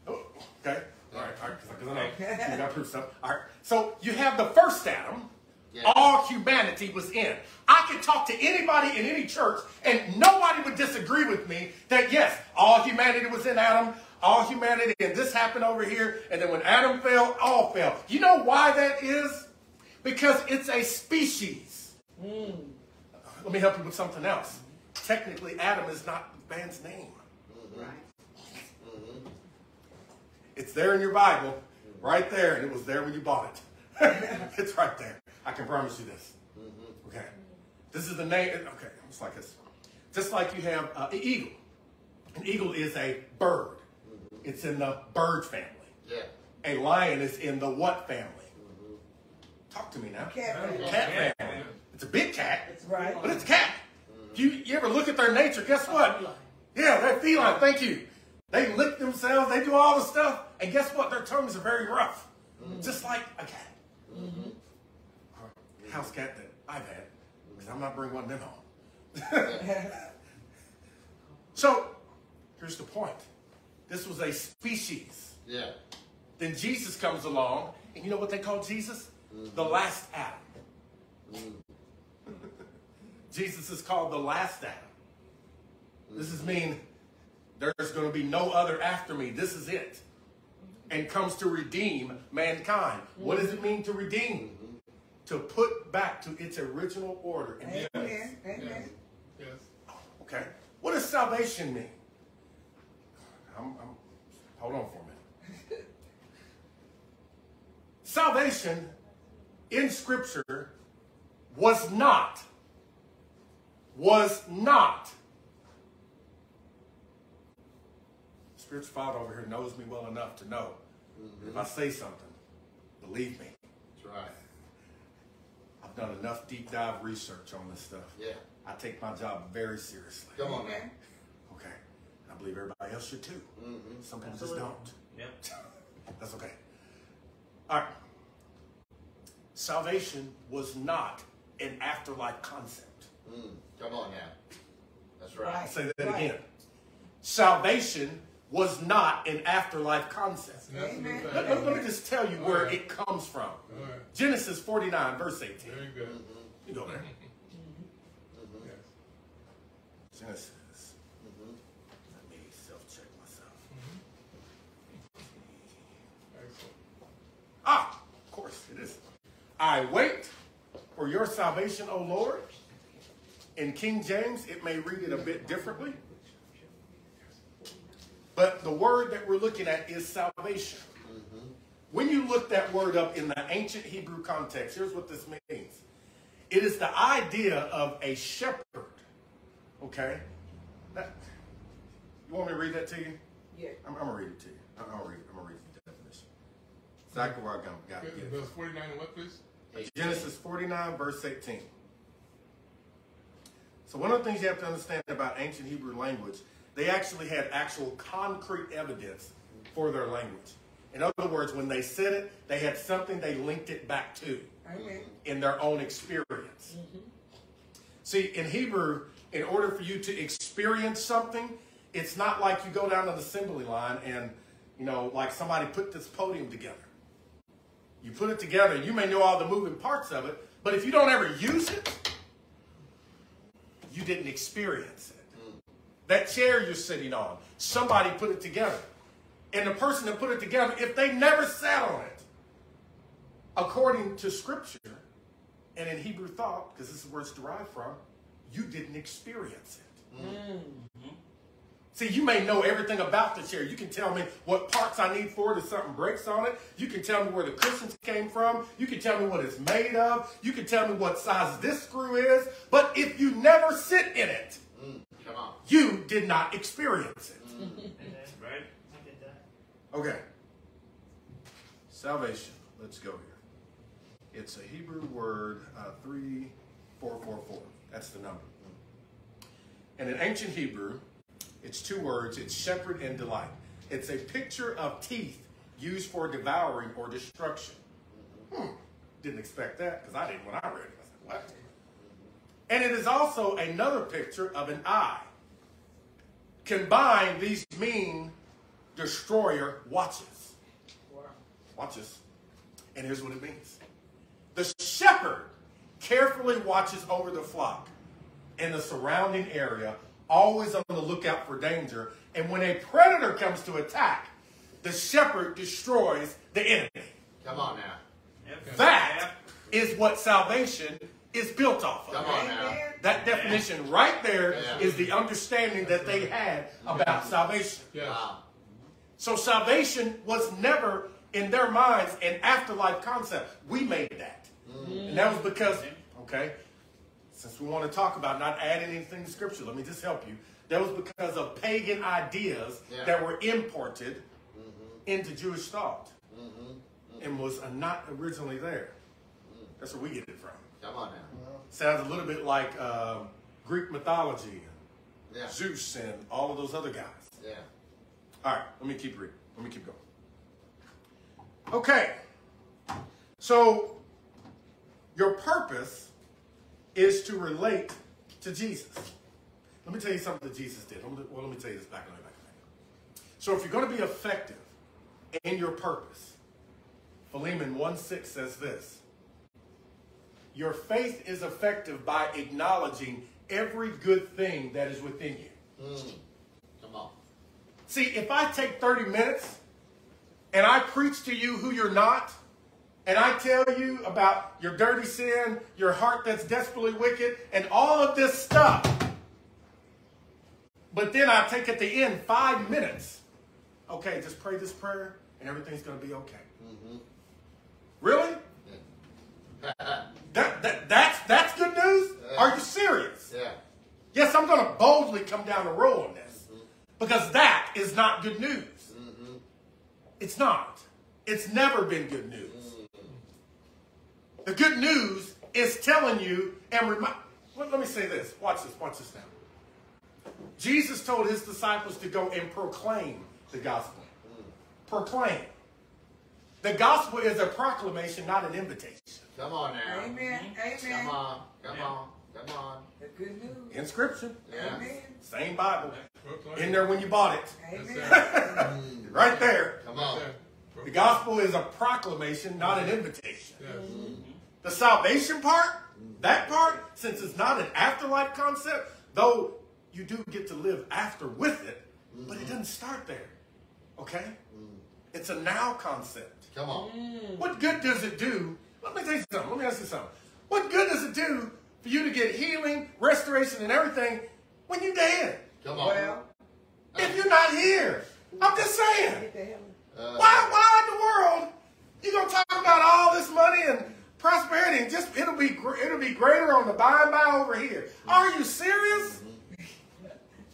Oh, okay. All right. All right. Because I know you got proof stuff. All right. So you have the first Adam. Yeah. All humanity was in. I could talk to anybody in any church, and nobody would disagree with me that yes, all humanity was in Adam. All humanity, and this happened over here, and then when Adam fell, all fell. You know why that is? Because it's a species. Hmm. Let me help you with something else. Technically, Adam is not the band's name. Right. It's there in your Bible, right there, and it was there when you bought it. it's right there. I can promise you this. Mm-hmm. Okay. This is the name. Okay, it's like this. Just like you have uh, an eagle. An eagle is a bird. Mm-hmm. It's in the bird family. Yeah. A lion is in the what family? Talk to me now. Cat family. Cat family. It's a big cat, it's Right. but it's a cat. You, you ever look at their nature? Guess what? Yeah, they're feline. Thank you. They lick themselves. They do all the stuff. And guess what? Their tongues are very rough, just like a cat. Or House cat that I've had, because I'm not bringing one of them home. so, here's the point. This was a species. Yeah. Then Jesus comes along, and you know what they call Jesus? The last Adam. Jesus is called the last Adam. This is mean there's going to be no other after me. This is it. And comes to redeem mankind. What does it mean to redeem? To put back to its original order. And Amen. Amen. Yes. Okay. What does salvation mean? I'm, I'm, hold on for a minute. salvation in Scripture was not, was not. Spiritual Father over here knows me well enough to know if I say something, believe me. That's right. I've done enough deep dive research on this stuff. Yeah. I take my job very seriously. Come on man. Okay. I believe everybody else should too. Mm-hmm. Some people just don't. Yep. That's okay. All right. Salvation was not an afterlife concept. Mm. Come on now. That's right. Right. I'll say that Right. again. Salvation was not an afterlife concept. That's a good Amen. Let, let- let me just tell you where All right. it comes from. All right. Genesis 49, verse 18. Very good. Mm-hmm. You go there. Mm-hmm. Mm-hmm. Yes. Genesis. Let me self check myself. Excellent. Ah, of course it is. I wait for your salvation, O Lord. In King James, it may read it a bit differently. But the word that we're looking at is salvation. Mm-hmm. When you look that word up in the ancient Hebrew context, here's what this means it is the idea of a shepherd. Okay? That- you want me to read that to you? Yeah. I'm, I'm gonna read it to you. I'm gonna read. I'm gonna read the definition. Exactly where I got, got it. Verse 49 and what, please? Genesis 49, verse 18. So one of the things you have to understand about ancient Hebrew language, they actually had actual concrete evidence for their language. In other words, when they said it, they had something they linked it back to Amen. in their own experience. Mm-hmm. See, in Hebrew, in order for you to experience something, it's not like you go down to the assembly line and, you know, like somebody put this podium together. You put it together, you may know all the moving parts of it, but if you don't ever use it, you didn't experience it. That chair you're sitting on, somebody put it together. And the person that put it together, if they never sat on it, according to scripture and in Hebrew thought, because this is where it's derived from, you didn't experience it. Mm-hmm. See, you may know everything about the chair. You can tell me what parts I need for it if something breaks on it. You can tell me where the cushions came from. You can tell me what it's made of. You can tell me what size this screw is. But if you never sit in it, Mm. Come on. you did not experience it. Right? I get that. Okay. Salvation. Let's go here. It's a Hebrew word, uh, 3444. That's the number. And in ancient Hebrew, it's two words it's shepherd and delight. It's a picture of teeth used for devouring or destruction. Hmm. Didn't expect that because I didn't when I read it. I said, what? And it is also another picture of an eye. Combined, these mean destroyer watches. Watches. And here's what it means the shepherd carefully watches over the flock in the surrounding area, always on the lookout for danger. And when a predator comes to attack, the shepherd destroys the enemy. Come on now. That is what salvation is built off of. Come of. on now. That definition right there Yeah. is the understanding that they had about salvation. Yes. Wow. So salvation was never in their minds an afterlife concept. We made that. Mm. And that was because, okay, since we want to talk about not adding anything to scripture, let me just help you. That was because of pagan ideas Yeah. that were imported into Jewish thought and was uh, not originally there. That's where we get it from. Come on now. Sounds a little bit like um, Greek mythology, Yeah. Zeus and all of those other guys. Yeah. All right, let me keep reading. Let me keep going. Okay. So, your purpose is to relate to Jesus. Let me tell you something that Jesus did. Well, let me tell you this back. Me back, back. So, if you're going to be effective in your purpose, Philemon 1 6 says this Your faith is effective by acknowledging every good thing that is within you. Mm. Come on. See, if I take 30 minutes and I preach to you who you're not, and I tell you about your dirty sin, your heart that's desperately wicked, and all of this stuff, but then I take at the end five minutes, okay, just pray this prayer and everything's going to be okay. Mm-hmm. Really? That, that, that's, that's good news? Are you serious? Yeah. Yes, I'm going to boldly come down the road on this mm-hmm. because that is not good news. Mm-hmm. It's not. It's never been good news. The good news is telling you and remind. Well, let me say this. Watch this. Watch this now. Jesus told his disciples to go and proclaim the gospel. Proclaim. The gospel is a proclamation, not an invitation. Come on now. Amen. Amen. Come on. Come on. Come on. The good news. In Scripture, Yeah. Amen. same Bible, Proclaim. in there when you bought it, Amen. right there. Come on. The gospel is a proclamation, not an invitation. Yes. Mm-hmm. The salvation part, that part, since it's not an afterlife concept, though you do get to live after with it, but it doesn't start there. Okay? It's a now concept. Come on. What good does it do? Let me tell you something. Let me ask you something. What good does it do for you to get healing, restoration, and everything when you're dead? Come on. Well, If you're not here. I'm just saying. get the hell. Uh, Why, why in the world you gonna talk about all this money and prosperity and just it'll be it'll be greater on the by and by over here? Are you serious? Mm-hmm.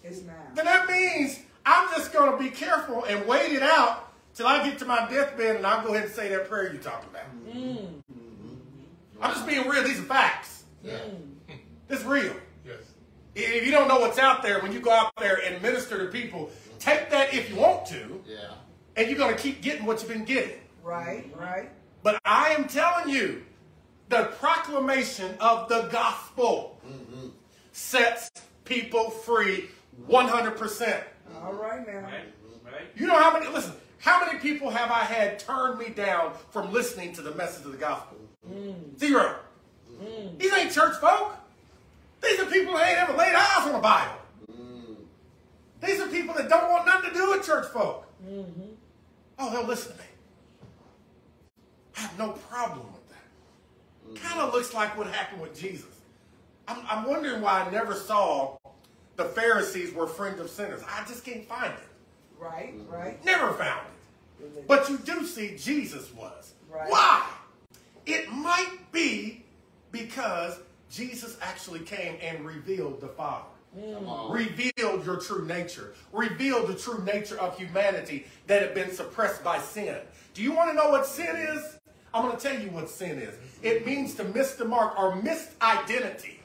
It's now. Then that means I'm just gonna be careful and wait it out till I get to my deathbed and I'll go ahead and say that prayer you're talking about. Mm. Mm-hmm. I'm just being real. These are facts. yeah. Mm. It's real. Yes. If you don't know what's out there when you go out there and minister to people, take that if you want to, Yeah. and you're gonna keep getting what you've been getting. Right, right. But I am telling you, the proclamation of the gospel sets people free 100%. All right now. Right? Right? You know how many, listen, how many people have I had turn me down from listening to the message of the gospel? Mm. Zero. Mm. These ain't church folk. These are people who ain't ever laid eyes on the Bible. Mm. These are people that don't want nothing to do with church folk. Mm-hmm. Oh, they'll listen to me. I have no problem with that. Kind of looks like what happened with Jesus. I'm, I'm wondering why I never saw the Pharisees were friends of sinners. I just can't find it. Right, right. Never found it. But you do see Jesus was. Right. Why? It might be because Jesus actually came and revealed the Father. Hmm. Come. Revealed your true nature. Revealed the true nature of humanity that had been suppressed by sin. Do you want to know what sin is? I'm going to tell you what sin is. It means to miss the mark or missed identity.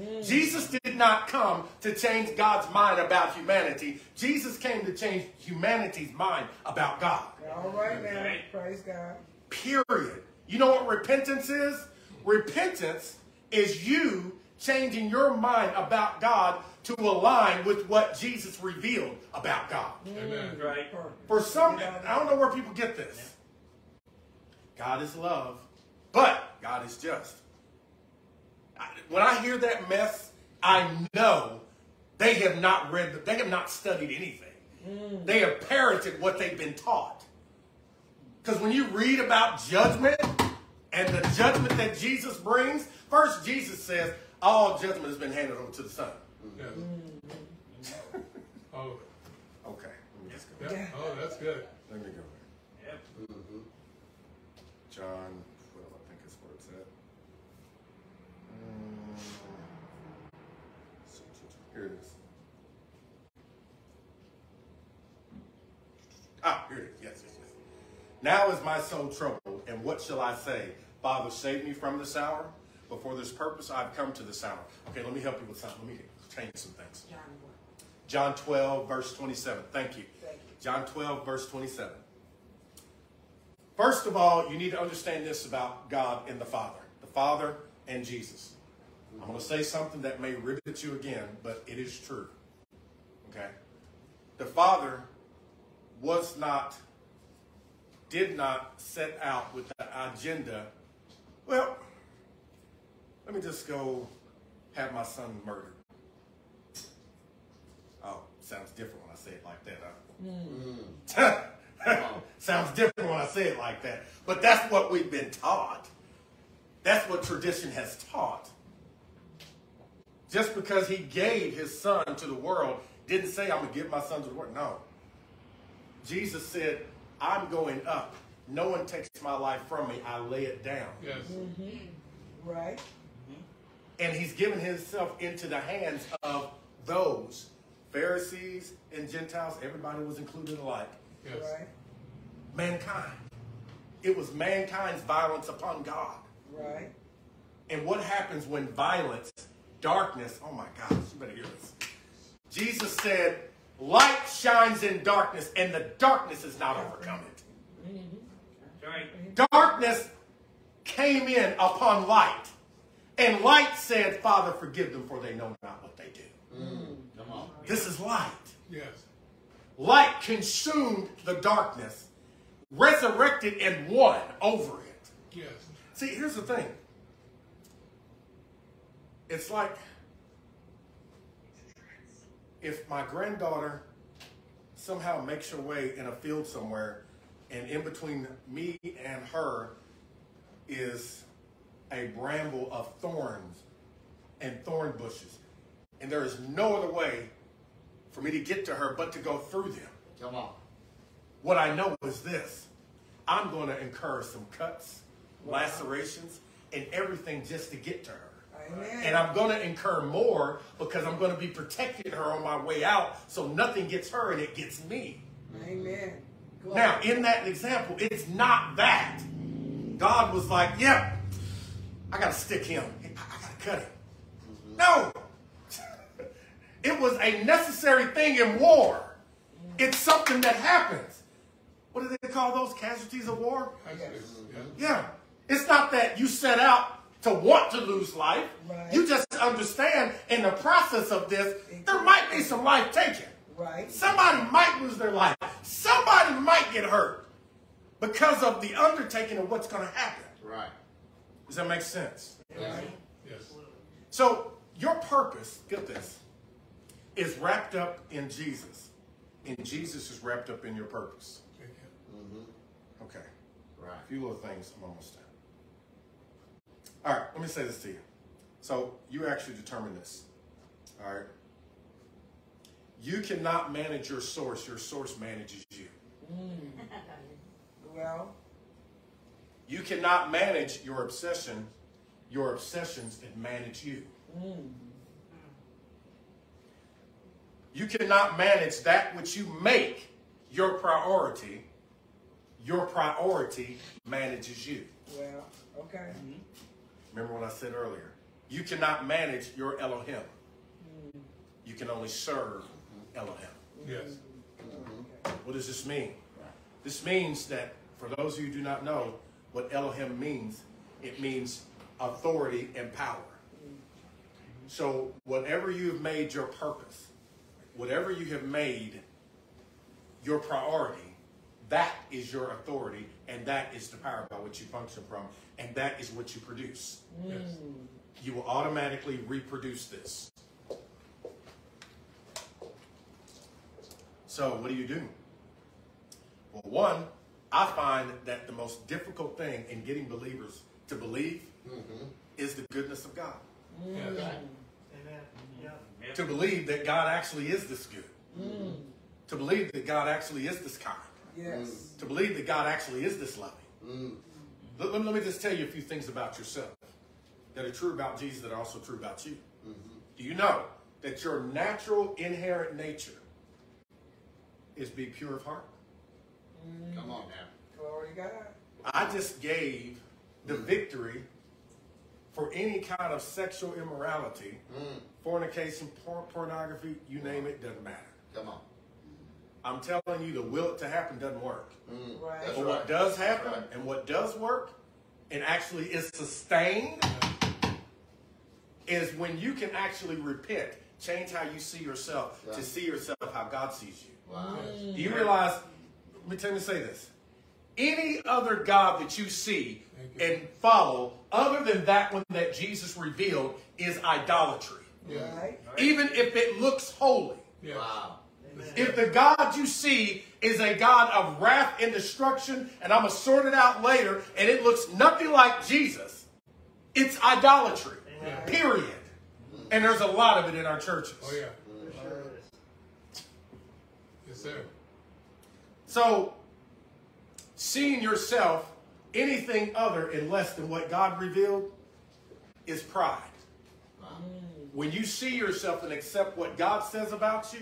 Mm. Jesus did not come to change God's mind about humanity. Jesus came to change humanity's mind about God. All right now. Right. Praise God. Period. You know what repentance is? Repentance is you changing your mind about God to align with what Jesus revealed about God. Mm. Amen. Right? For some, I don't know where people get this. God is love, but God is just. When I hear that mess, I know they have not read, they have not studied anything. Hmm. They have parroted what they've been taught. Because when you read about judgment and the judgment that Jesus brings, first Jesus says, all judgment has been handed over to the Son. Yes. Mm-hmm. Oh, Okay, let me just go. yeah. Oh, that's good. Let me go there. Yep. John, what do I think is where it's at? Um, here it is. Ah, here it is. Yes, yes, yes. Now is my soul troubled, and what shall I say? Father, save me from this hour. But for this purpose I've come to this hour. Okay, let me help you with something. Let me change some things. John? John 12, verse 27. Thank you. Thank you. John 12, verse 27. First of all, you need to understand this about God and the Father, the Father and Jesus. I'm going to say something that may rivet you again, but it is true. Okay? The Father was not, did not set out with the agenda. Well, let me just go have my son murdered. Oh, sounds different when I say it like that, huh? Mm. sounds different when I say it like that. But that's what we've been taught. That's what tradition has taught. Just because he gave his son to the world didn't say, I'm going to give my son to the world. No. Jesus said, I'm going up. No one takes my life from me. I lay it down. Yes. Mm-hmm. Right. Mm-hmm. And he's given himself into the hands of those Pharisees and Gentiles. Everybody was included alike. Yes. Right. Mankind. It was mankind's violence upon God. Right. And what happens when violence, darkness, oh my gosh, you better hear this. Jesus said, light shines in darkness, and the darkness is not overcome it. That's right. Darkness came in upon light, and light said, Father, forgive them, for they know not what they do. Mm. Come on. This is light. Yes. Light consumed the darkness, resurrected and won over it. Yes. See, here's the thing. It's like if my granddaughter somehow makes her way in a field somewhere, and in between me and her is a bramble of thorns and thorn bushes, and there is no other way for me to get to her but to go through them. Come on. What I know is this I'm going to incur some cuts, lacerations, and everything just to get to her. Amen. And I'm going to incur more because I'm going to be protecting her on my way out so nothing gets her and it gets me. Amen. Glory. Now, in that example, it's not that. God was like, yep, I got to stick him. I, I got to cut him. Mm-hmm. No. It was a necessary thing in war. It's something that happens. What do they call those casualties of war? Yeah. It's not that you set out to want to lose life. Right. You just understand in the process of this, there might be some life taken. Right. Somebody might lose their life. Somebody might get hurt because of the undertaking of what's going to happen. Right. Does that make sense? Yes. So your purpose, get this, is wrapped up in Jesus. And Jesus is wrapped up in your purpose. Thank you. Okay. Right. A few little things. I'm almost done. All right, let me say this to you. So you actually determine this. All right. You cannot manage your source. Your source manages you. Mm. Well, You cannot manage your obsession. Your obsessions that manage you. Mm. You cannot manage that which you make your priority. Your priority manages you. well, okay. Mm-hmm. Remember what I said earlier. You cannot manage your Elohim. Mm-hmm. You can only serve Elohim. Mm-hmm. Yes. What does this mean? This means that for those of you who do not know what Elohim means, it means authority and power. So whatever you have made your purpose, whatever you have made your priority, that is your authority and that is the power by which you function from and that is what you produce. Yes. You will automatically reproduce this. So, what do you do? Well, one, I find that the most difficult thing in getting believers to believe mm-hmm. is the goodness of God. Yes. Amen. Yeah. Yep. To believe that God actually is this good. Mm. To believe that God actually is this kind. Yes. Mm. To believe that God actually is this loving. Mm. Let, let me- let me just tell you a few things about yourself that are true about Jesus that are also true about you. Mm-hmm. Do you know that your natural inherent nature is be pure of heart? Come on now. Glory God. I just gave the victory for any kind of sexual immorality, mm. fornication, por- pornography, you name it, doesn't matter. Come on. I'm telling you, the will it to happen doesn't work. Mm. Right. That's But right. what does happen right. and what does work and actually is sustained is when you can actually repent, change how you see yourself, Yeah. to see yourself how God sees you. Wow. Mm. Do you realize? Let me tell you say this. Any other God that you see and follow, other than that one that Jesus revealed, is idolatry. Right. Even if it looks holy. Yeah. Wow. If the God you see is a God of wrath and destruction, and I'm going to sort it out later, and it looks nothing like Jesus, it's idolatry. Period. And there's a lot of it in our churches. Oh yeah. Yes, sir. So, seeing yourself anything other and less than what God revealed is pride. When you see yourself and accept what God says about you,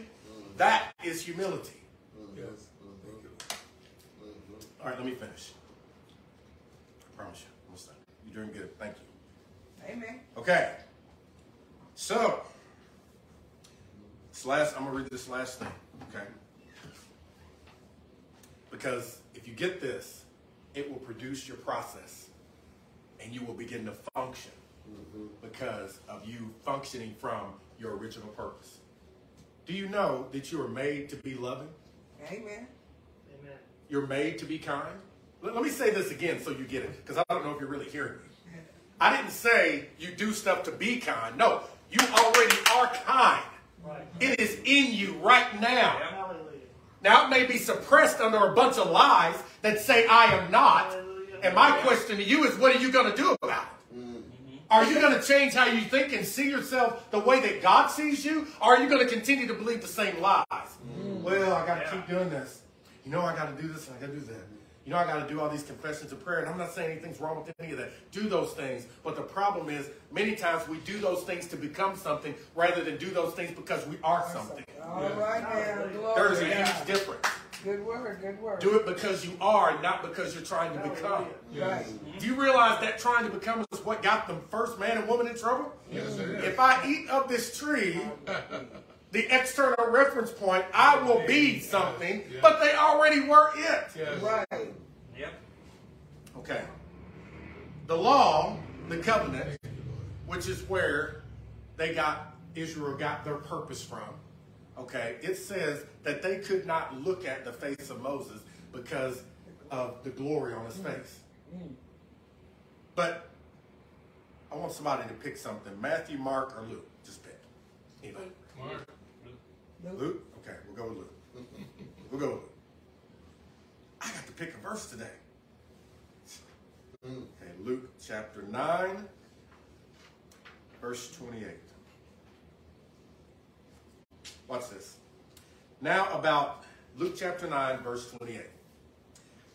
that is humility. Yes. Thank you. All right, let me finish. I promise you. I'm done. You're doing good. Thank you. Amen. Okay. So, this last, I'm going to read this last thing. Okay. Because if you get this, it will produce your process and you will begin to function mm-hmm. because of you functioning from your original purpose. Do you know that you are made to be loving? Amen. Amen. You're made to be kind. Let, let me say this again so you get it, because I don't know if you're really hearing me. I didn't say you do stuff to be kind. No, you already are kind. Right. It is in you right now. Now, it may be suppressed under a bunch of lies that say I am not. And my question to you is what are you going to do about it? Mm-hmm. Are you going to change how you think and see yourself the way that God sees you? Or are you going to continue to believe the same lies? Mm. Well, I got to keep doing this. You know, I got to do this and I got to do that. You know, I got to do all these confessions of prayer. And I'm not saying anything's wrong with any of that. Do those things. But the problem is, many times we do those things to become something rather than do those things because we are something. All right now. Glory There's a huge difference. Good word. Good word. Do it because you are, not because you're trying to become. Right. Mm-hmm. Do you realize that trying to become is what got the first man and woman in trouble? Yes, it is. If I eat of this tree, the external reference point, I will be something, Yeah. but they already were it. Yes. Right. Yep. Okay. The law, the covenant, which is where they got, Israel got their purpose from. Okay. It says that they could not look at the face of Moses because of the glory on his face. But I want somebody to pick something Matthew, Mark, or Luke. Just pick. Anybody. Mark. Luke? Okay, we'll go with Luke. We'll go with Luke. I got to pick a verse today. Mm. Okay, Luke chapter 9, verse 28. Watch this. Now, about Luke chapter 9, verse 28.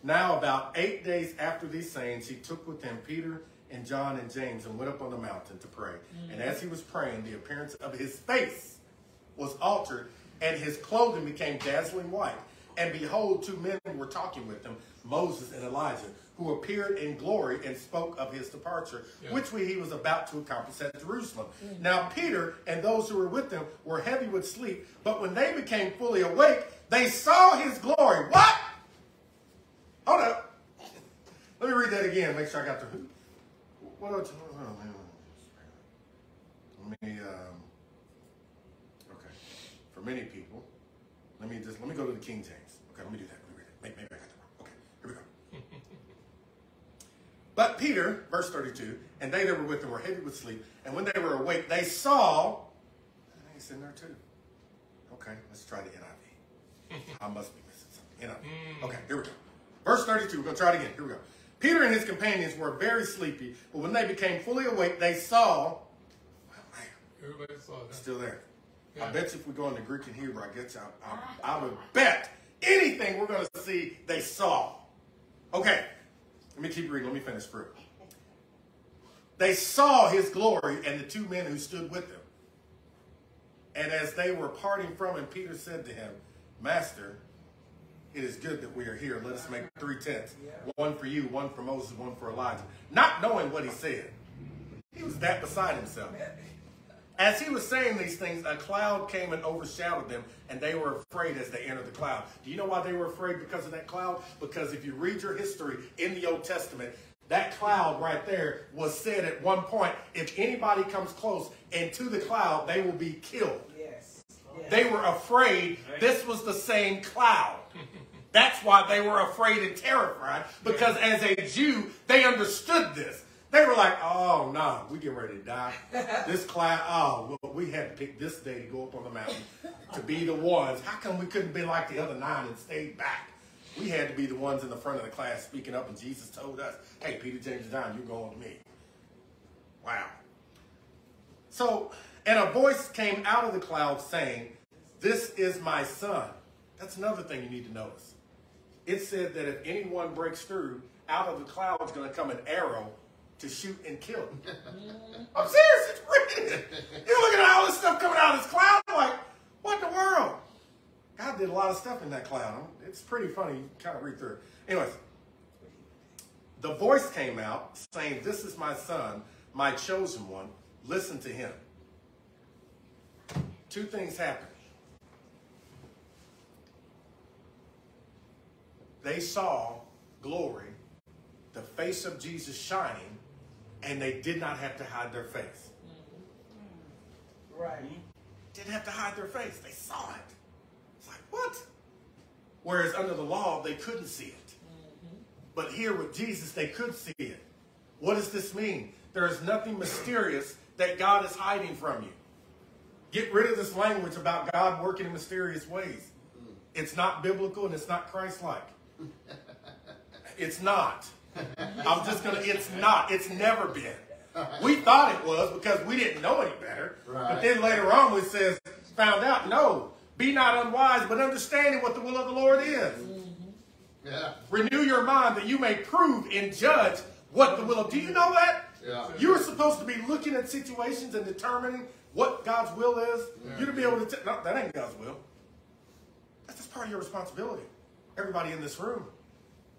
Now, about eight days after these sayings, he took with him Peter and John and James and went up on the mountain to pray. And mm. as he was praying, the appearance of his face was altered, and his clothing became dazzling white. And behold, two men were talking with him, Moses and Elijah, who appeared in glory and spoke of his departure, Yeah. which he was about to accomplish at Jerusalem. Now Peter and those who were with him were heavy with sleep, but when they became fully awake, they saw his glory. What? Hold up. Let me read that again. Make sure I got the. What else? Man. Let me. Um, okay. For many people, let me just let me go to the King James. Okay, let me do that. Let me read it. Maybe, maybe I got that wrong. Okay, here we go. but Peter, verse thirty-two, and they that were with him were heavy with sleep, and when they were awake, they saw. He's in there too. Okay, let's try the NIV. I must be missing something. NIV. Hmm. Okay, here we go. Verse 32, we're going to try it again. Here we go. Peter and his companions were very sleepy, but when they became fully awake, they saw. Well, man, Everybody saw that. still there. I bet if we go into Greek and Hebrew, I guess I, I, I would bet anything we're going to see they saw. Okay, let me keep reading. Let me finish through. They saw his glory and the two men who stood with him. And as they were parting from him, Peter said to him, Master, it is good that we are here. Let us make three tents one for you, one for Moses, one for Elijah. Not knowing what he said. He was that beside himself. As he was saying these things, a cloud came and overshadowed them, and they were afraid as they entered the cloud. Do you know why they were afraid because of that cloud? Because if you read your history in the Old Testament, that cloud right there was said at one point, if anybody comes close and to the cloud, they will be killed. Yes. yes. They were afraid this was the same cloud. That's why they were afraid and terrified, because as a Jew, they understood this. They were like, oh, no, we get ready to die. This class, oh, we had to pick this day to go up on the mountain to be the ones. How come we couldn't be like the other nine and stayed back? We had to be the ones in the front of the class speaking up, and Jesus told us, hey, Peter, James, and John, you're going with me. Wow. So, and a voice came out of the cloud saying, this is my son. That's another thing you need to notice. It said that if anyone breaks through, out of the cloud is going to come an arrow to shoot and kill. I'm serious, it's written. You're looking at all this stuff coming out of this cloud, like, what in the world? God did a lot of stuff in that cloud. It's pretty funny. Kind of read through it. Anyways, the voice came out saying, This is my son, my chosen one. Listen to him. Two things happened. They saw glory, the face of Jesus shining, and they did not have to hide their face. Right. Didn't have to hide their face. They saw it. It's like, what? Whereas under the law, they couldn't see it. But here with Jesus, they could see it. What does this mean? There is nothing mysterious that God is hiding from you. Get rid of this language about God working in mysterious ways. It's not biblical and it's not Christ-like. It's not. I'm just gonna. It's not. It's never been. We thought it was because we didn't know any better. Right. But then later on, we says found out. No, be not unwise, but understanding what the will of the Lord is. Mm-hmm. Yeah. Renew your mind that you may prove and judge what the will of. Do you know that? Yeah. You are supposed to be looking at situations and determining what God's will is. You to be able to. No, that ain't God's will. That's just part of your responsibility. Everybody in this room.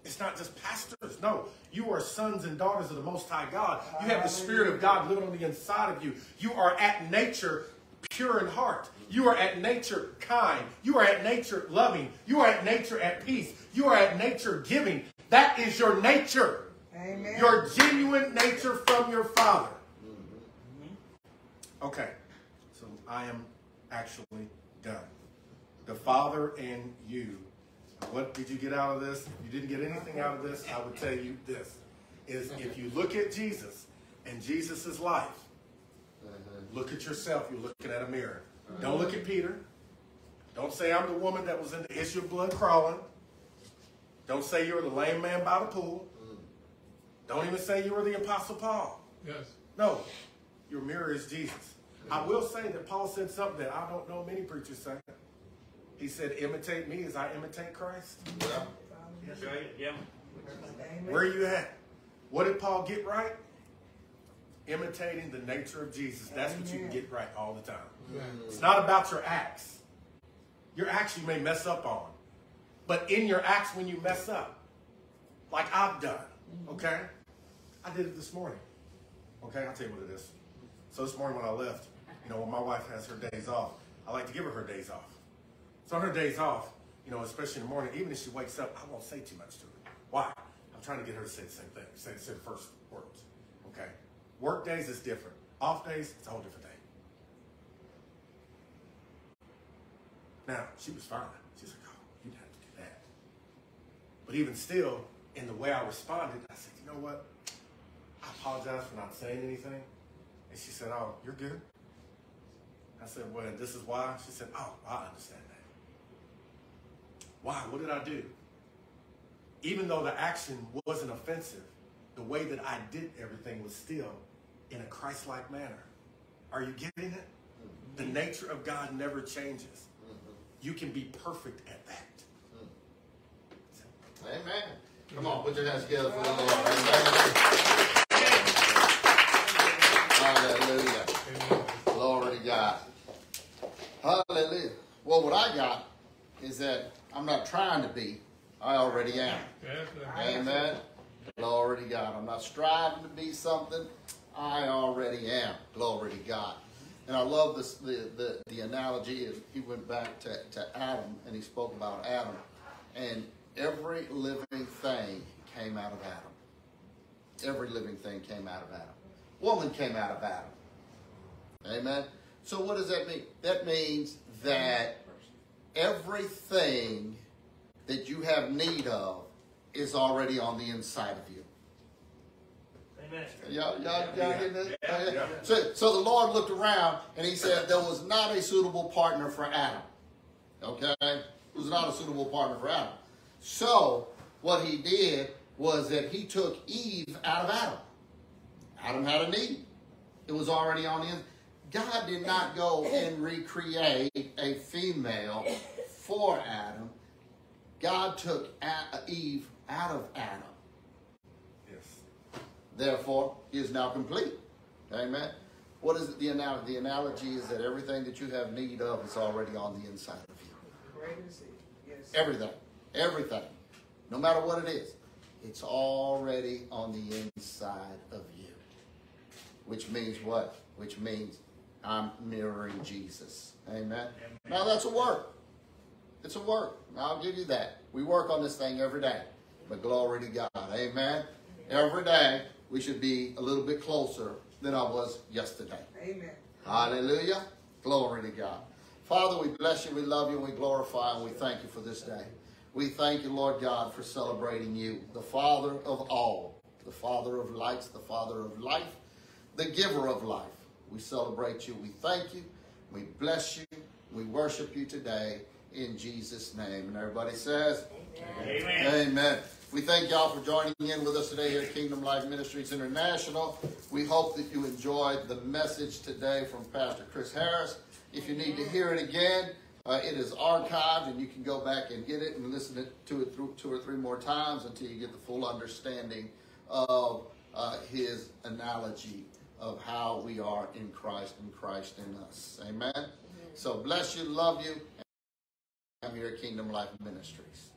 It's not just pastors. No, you are sons and daughters of the Most High God. You have the Spirit of God living on the inside of you. You are at nature pure in heart. You are at nature kind. You are at nature loving. You are at nature at peace. You are at nature giving. That is your nature. Amen. Your genuine nature from your Father. Mm-hmm. Okay, so I am actually done. The Father and you. What did you get out of this? If you didn't get anything out of this, I would tell you this is if you look at Jesus and Jesus' life, mm-hmm. look at yourself, you're looking at a mirror. Don't look at Peter. Don't say I'm the woman that was in the issue of blood crawling. Don't say you're the lame man by the pool. Mm. Don't even say you were the Apostle Paul. Yes. No, your mirror is Jesus. I mm. will say that Paul said something that I don't know many preachers say. He said, imitate me as I imitate Christ. Yeah. That's right. Yeah. Where are you at? What did Paul get right? Imitating the nature of Jesus. That's what you can get right all the time. It's not about your acts. Your acts you may mess up on. But in your acts when you mess up, like I've done, mm-hmm. okay? I did it this morning. Okay, I'll tell you what it is. So this morning when I left, you know, when my wife has her days off, I like to give her her days off. So on her days off, you know, especially in the morning, even if she wakes up, I won't say too much to her. Why? I'm trying to get her to say the same thing, say, say the first words. Okay? Work days is different. Off days, it's a whole different day. Now, she was fine. She's like, oh, you'd have to do that. But even still, in the way I responded, I said, you know what? I apologize for not saying anything. And she said, oh, you're good. I said, well, this is why. She said, oh, I understand. Why? What did I do? Even though the action wasn't offensive, the way that I did everything was still in a Christ-like manner. Are you getting it? The mm-hmm. nature of God never changes. Mm-hmm. You can be perfect at that. Mm. Amen. Come on, put your hands together for the Lord. Amen. Hallelujah. Glory to God. Hallelujah. Well, what I got is that I'm not trying to be. I already am. Yes. Amen. Glory to God. I'm not striving to be something. I already am. Glory to God. And I love this, the, the, the analogy. Is he went back to, to Adam and he spoke about Adam. And every living thing came out of Adam. Every living thing came out of Adam. Woman came out of Adam. Amen. So what does that mean? That means that everything that you have need of is already on the inside of you. Amen. Y'all, y'all, y'all getting this? Yeah, yeah. So, so the Lord looked around and he said there was not a suitable partner for Adam. Okay? It was not a suitable partner for Adam. So, what he did was that he took Eve out of Adam. Adam had a need. It was already on him. God did not go and recreate a female for Adam. God took Eve out of Adam. Yes. Therefore, he is now complete. Amen. What is the analogy? The analogy is that everything that you have need of is already on the inside of you. Great is he. Yes. Everything. Everything. No matter what it is, it's already on the inside of you. Which means what? Which means I'm mirroring Jesus. Amen. Now that's a work. It's a work. I'll give you that. We work on this thing every day. But glory to God. Amen. Every day we should be a little bit closer than I was yesterday. Amen. Hallelujah. Glory to God. Father, we bless you, we love you, and we glorify and we thank you for this day. We thank you, Lord God, for celebrating you, the Father of all, the Father of lights, the Father of life, the giver of life. We celebrate you, we thank you, we bless you, we worship you today in Jesus' name. And everybody says, Amen. Amen. We thank y'all for joining in with us today here at Kingdom Life Ministries International. We hope that you enjoyed the message today from Pastor Chris Harris. If you need to hear it again, uh, it is archived and you can go back and get it and listen to it through two or three more times until you get the full understanding of uh, his analogy of how we are in Christ and Christ in us. Amen. So bless you, love you. I'm here at Kingdom Life Ministries.